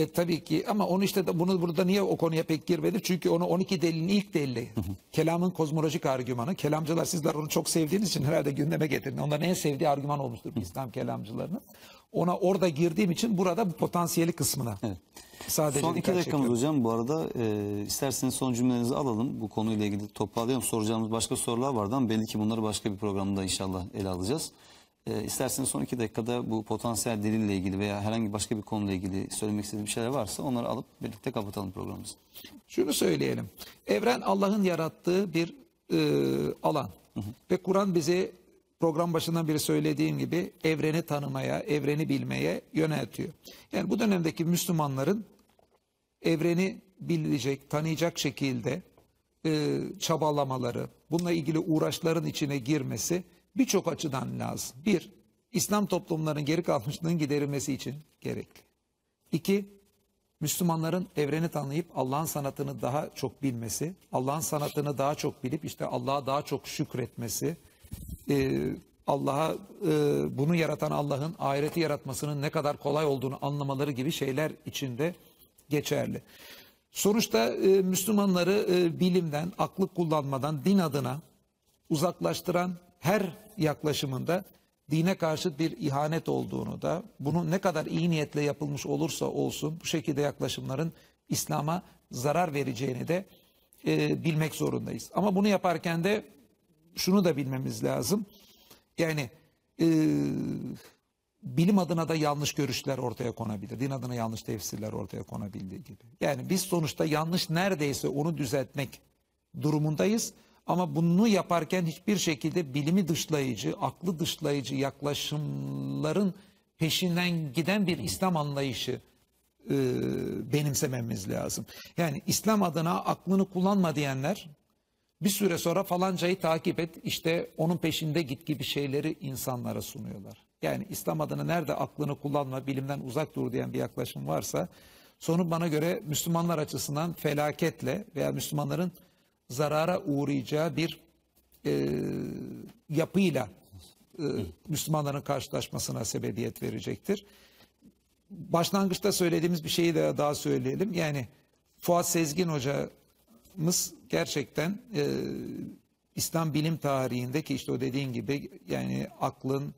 E tabii ki ama onu işte de bunu burada niye o konuya pek girmedim? Çünkü onu 12 delilin ilk delili. Kelamın kozmolojik argümanı. Kelamcılar sizler onu çok sevdiğiniz için herhalde gündeme getirin. Onların en sevdiği argüman olmuştur İslam kelamcılarının. Ona orada girdiğim için burada bu potansiyeli kısmına. Sadece Son iki dakikamız çekiyorum. hocam. Bu arada e, isterseniz son cümlelerinizi alalım. Bu konuyla ilgili toparlayalım. Soracağımız başka sorular vardı ama belli ki bunları başka bir programda inşallah ele alacağız. E, isterseniz son iki dakikada bu potansiyel delille ilgili veya herhangi başka bir konuyla ilgili söylemek istediğiniz bir şeyler varsa onları alıp birlikte kapatalım programımızı. Şunu söyleyelim. Evren Allah'ın yarattığı bir e, alan. Ve Kur'an bizi program başından beri söylediğim gibi evreni tanımaya, evreni bilmeye yöneltiyor. Yani bu dönemdeki Müslümanların evreni bilecek, tanıyacak şekilde e, çabalamaları, bununla ilgili uğraşların içine girmesi birçok açıdan lazım. Bir, İslam toplumlarının geri kalmışlığının giderilmesi için gerekli. İki, Müslümanların evreni tanıyıp Allah'ın sanatını daha çok bilmesi, Allah'ın sanatını daha çok bilip işte Allah'a daha çok şükretmesi, e, Allah'a e, bunu yaratan Allah'ın ahireti yaratmasının ne kadar kolay olduğunu anlamaları gibi şeyler içinde geçerli. Sonuçta e, Müslümanları bilimden, aklı kullanmadan din adına uzaklaştıran her yaklaşımında dine karşı bir ihanet olduğunu da bunun ne kadar iyi niyetle yapılmış olursa olsun bu şekilde yaklaşımların İslam'a zarar vereceğini de e, bilmek zorundayız. Ama bunu yaparken de şunu da bilmemiz lazım. Yani e, bilim adına da yanlış görüşler ortaya konabilir. Din adına yanlış tefsirler ortaya konabildiği gibi. Yani biz sonuçta yanlış neredeyse onu düzeltmek durumundayız. Ama bunu yaparken hiçbir şekilde bilimi dışlayıcı, aklı dışlayıcı yaklaşımların peşinden giden bir İslam anlayışı e, benimsememiz lazım. Yani İslam adına aklını kullanma diyenler bir süre sonra falancayı takip et işte onun peşinde git gibi şeyleri insanlara sunuyorlar. Yani İslam adına nerede aklını kullanma bilimden uzak dur diyen bir yaklaşım varsa sonu bana göre Müslümanlar açısından felaketle veya Müslümanların zarara uğrayacağı bir e, yapıyla e, Müslümanların karşılaşmasına sebebiyet verecektir. Başlangıçta söylediğimiz bir şeyi de daha söyleyelim. Yani Fuat Sezgin hocamız gerçekten e, İslam bilim tarihinde ki işte o dediğin gibi yani aklın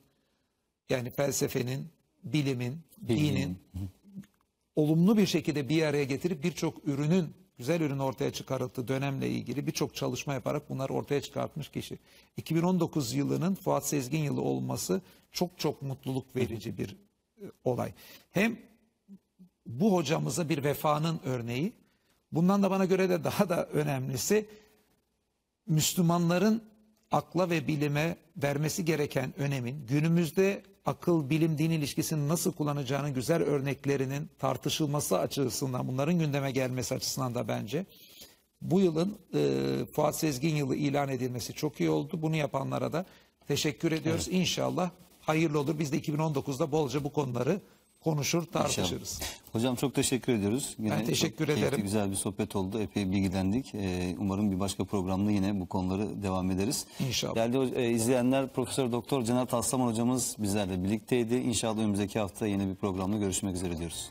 yani felsefenin, bilimin, dinin olumlu bir şekilde bir araya getirip birçok ürünün güzel ürün ortaya çıkarttığı dönemle ilgili birçok çalışma yaparak bunları ortaya çıkartmış kişi. 2019 yılının Fuat Sezgin yılı olması çok çok mutluluk verici bir e, olay. Hem bu hocamıza bir vefanın örneği. Bundan da bana göre de daha da önemlisi Müslümanların akla ve bilime vermesi gereken önemin günümüzde akıl bilim din ilişkisini nasıl kullanacağının güzel örneklerinin tartışılması açısından bunların gündeme gelmesi açısından da bence bu yılın e, Fuat Sezgin yılı ilan edilmesi çok iyi oldu. Bunu yapanlara da teşekkür ediyoruz. İnşallah hayırlı olur. Biz de 2019'da bolca bu konuları konuşur tartışırız. Hocam çok teşekkür ediyoruz. Yine Ben teşekkür çok ederim. güzel bir sohbet oldu. Epey bilgilendik. Ee, umarım bir başka programda yine bu konuları devam ederiz. İnşallah. Değerli e, izleyenler Profesör Doktor Caner Taslaman hocamız bizlerle birlikteydi. İnşallah önümüzdeki hafta yine bir programda görüşmek üzere diyoruz.